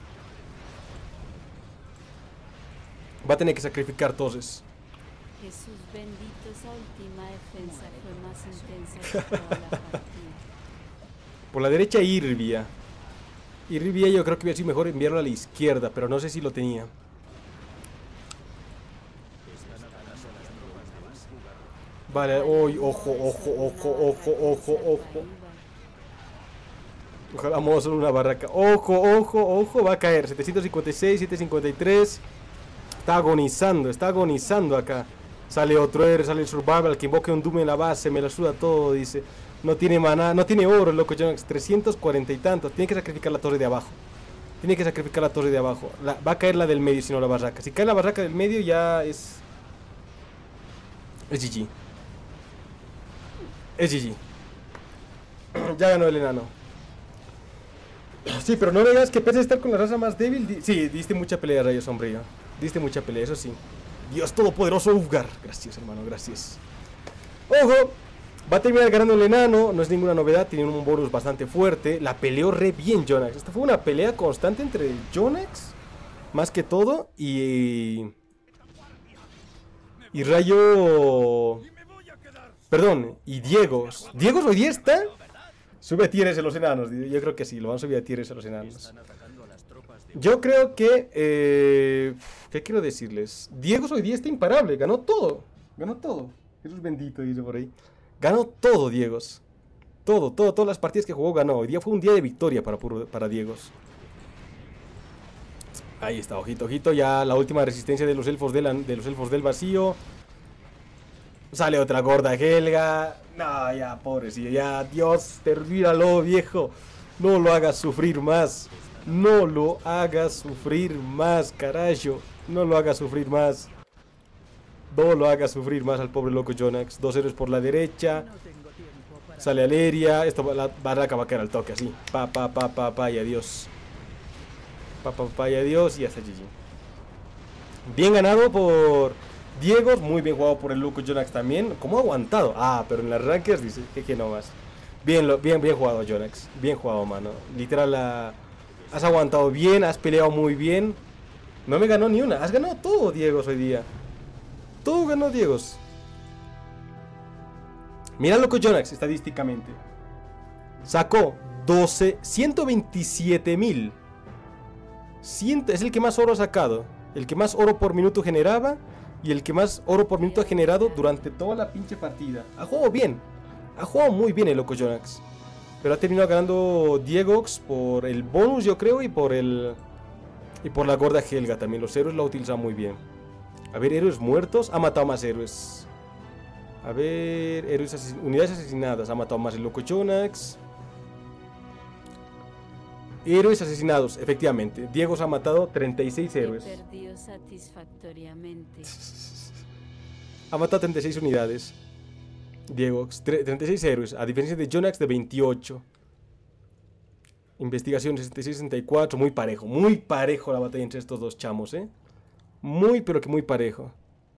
S1: Va a tener que sacrificar todos. Jesús bendito, esa última defensa fue más intensa que toda la partida. Por la derecha Irvia. Irvia yo creo que hubiera sido mejor enviarlo a la izquierda, pero no sé si lo tenía. Vale, uy, ojo, ojo, ojo, ojo, ojo, ojo. Ojalá vamos a una barraca. Ojo, ojo, ojo, va a caer. 756, 753. Está agonizando, está agonizando acá. Sale otro héroe, sale el survival, que invoque un Doom en la base, me la suda todo, dice. No tiene maná, no tiene oro, loco, 340 y tantos. Tiene que sacrificar la torre de abajo. Tiene que sacrificar la torre de abajo. va a caer la del medio, si no la barraca. Si cae la barraca del medio, ya es... Es GG. Es GG. <clears throat> ya ganó el enano. Sí, pero no veas que pese a estar con la raza más débil. Sí, diste mucha pelea, Rayo Sombrío. Diste mucha pelea, eso sí. Dios todopoderoso Ufgar. Gracias, hermano, gracias. Ojo, va a terminar ganando el enano. No es ninguna novedad, tiene un bonus bastante fuerte. La peleó re bien Jonax. Esta fue una pelea constante entre Jonax, más que todo, y. Y Rayo. Perdón, y Diegos. ¿Diegos hoy día está? Sube a tieres en los enanos. Yo creo que sí, lo van a subir a tieres en los enanos. Yo creo que... Eh, ¿Qué quiero decirles? Diegos hoy día está imparable. Ganó todo. Ganó todo. Jesús bendito, dice por ahí. Ganó todo, Diegos. Todo, todo, todas las partidas que jugó ganó. Hoy día fue un día de victoria para, para Diegos. Ahí está, ojito, ojito. Ya la última resistencia de los elfos, de los elfos del vacío. Sale otra gorda Helga. No, ya, pobrecillo. Ya, Dios, termínalo, viejo. No lo hagas sufrir más. No lo hagas sufrir más, carajo. No lo hagas sufrir más. No lo hagas sufrir más al pobre loco Jonax. Dos héroes por la derecha. Sale Aleria. Va, la, va a caer al toque así. Pa, pa, pa, pa, pa y adiós. Pa, pa, pa y adiós. Y hasta GG. Bien ganado por Diego. Muy bien jugado por el Luco Jonax también. ¿Cómo ha aguantado? Ah, pero en las rankers dice que, no más. Bien, lo, bien, bien jugado, Jonax. Bien jugado, mano. Literal, has aguantado bien, has peleado muy bien. No me ganó ni una. Has ganado todo, Diego, hoy día. Todo ganó Diego. Mira lo que Jonax estadísticamente. Sacó 12, 127 mil. Es el que más oro ha sacado. El que más oro por minuto generaba. Y el que más oro por minuto ha generado durante toda la pinche partida. Ha jugado bien. Ha jugado muy bien el Loco Jonax. Pero ha terminado ganando Diegox por el bonus, yo creo, y por el. Y por la gorda Helga también. Los héroes lo ha utilizado muy bien. A ver, héroes muertos. Ha matado más héroes. A ver, héroes unidades asesinadas. Ha matado más el Loco Jonax. Héroes asesinados, efectivamente. Diego se ha matado 36 héroes. satisfactoriamente. <laughs> ha matado 36 unidades. Diego, 36 héroes, a diferencia de Jonax de 28. Investigación 66-64, muy parejo, muy parejo la batalla entre estos dos chamos, ¿eh? Muy, pero que muy parejo.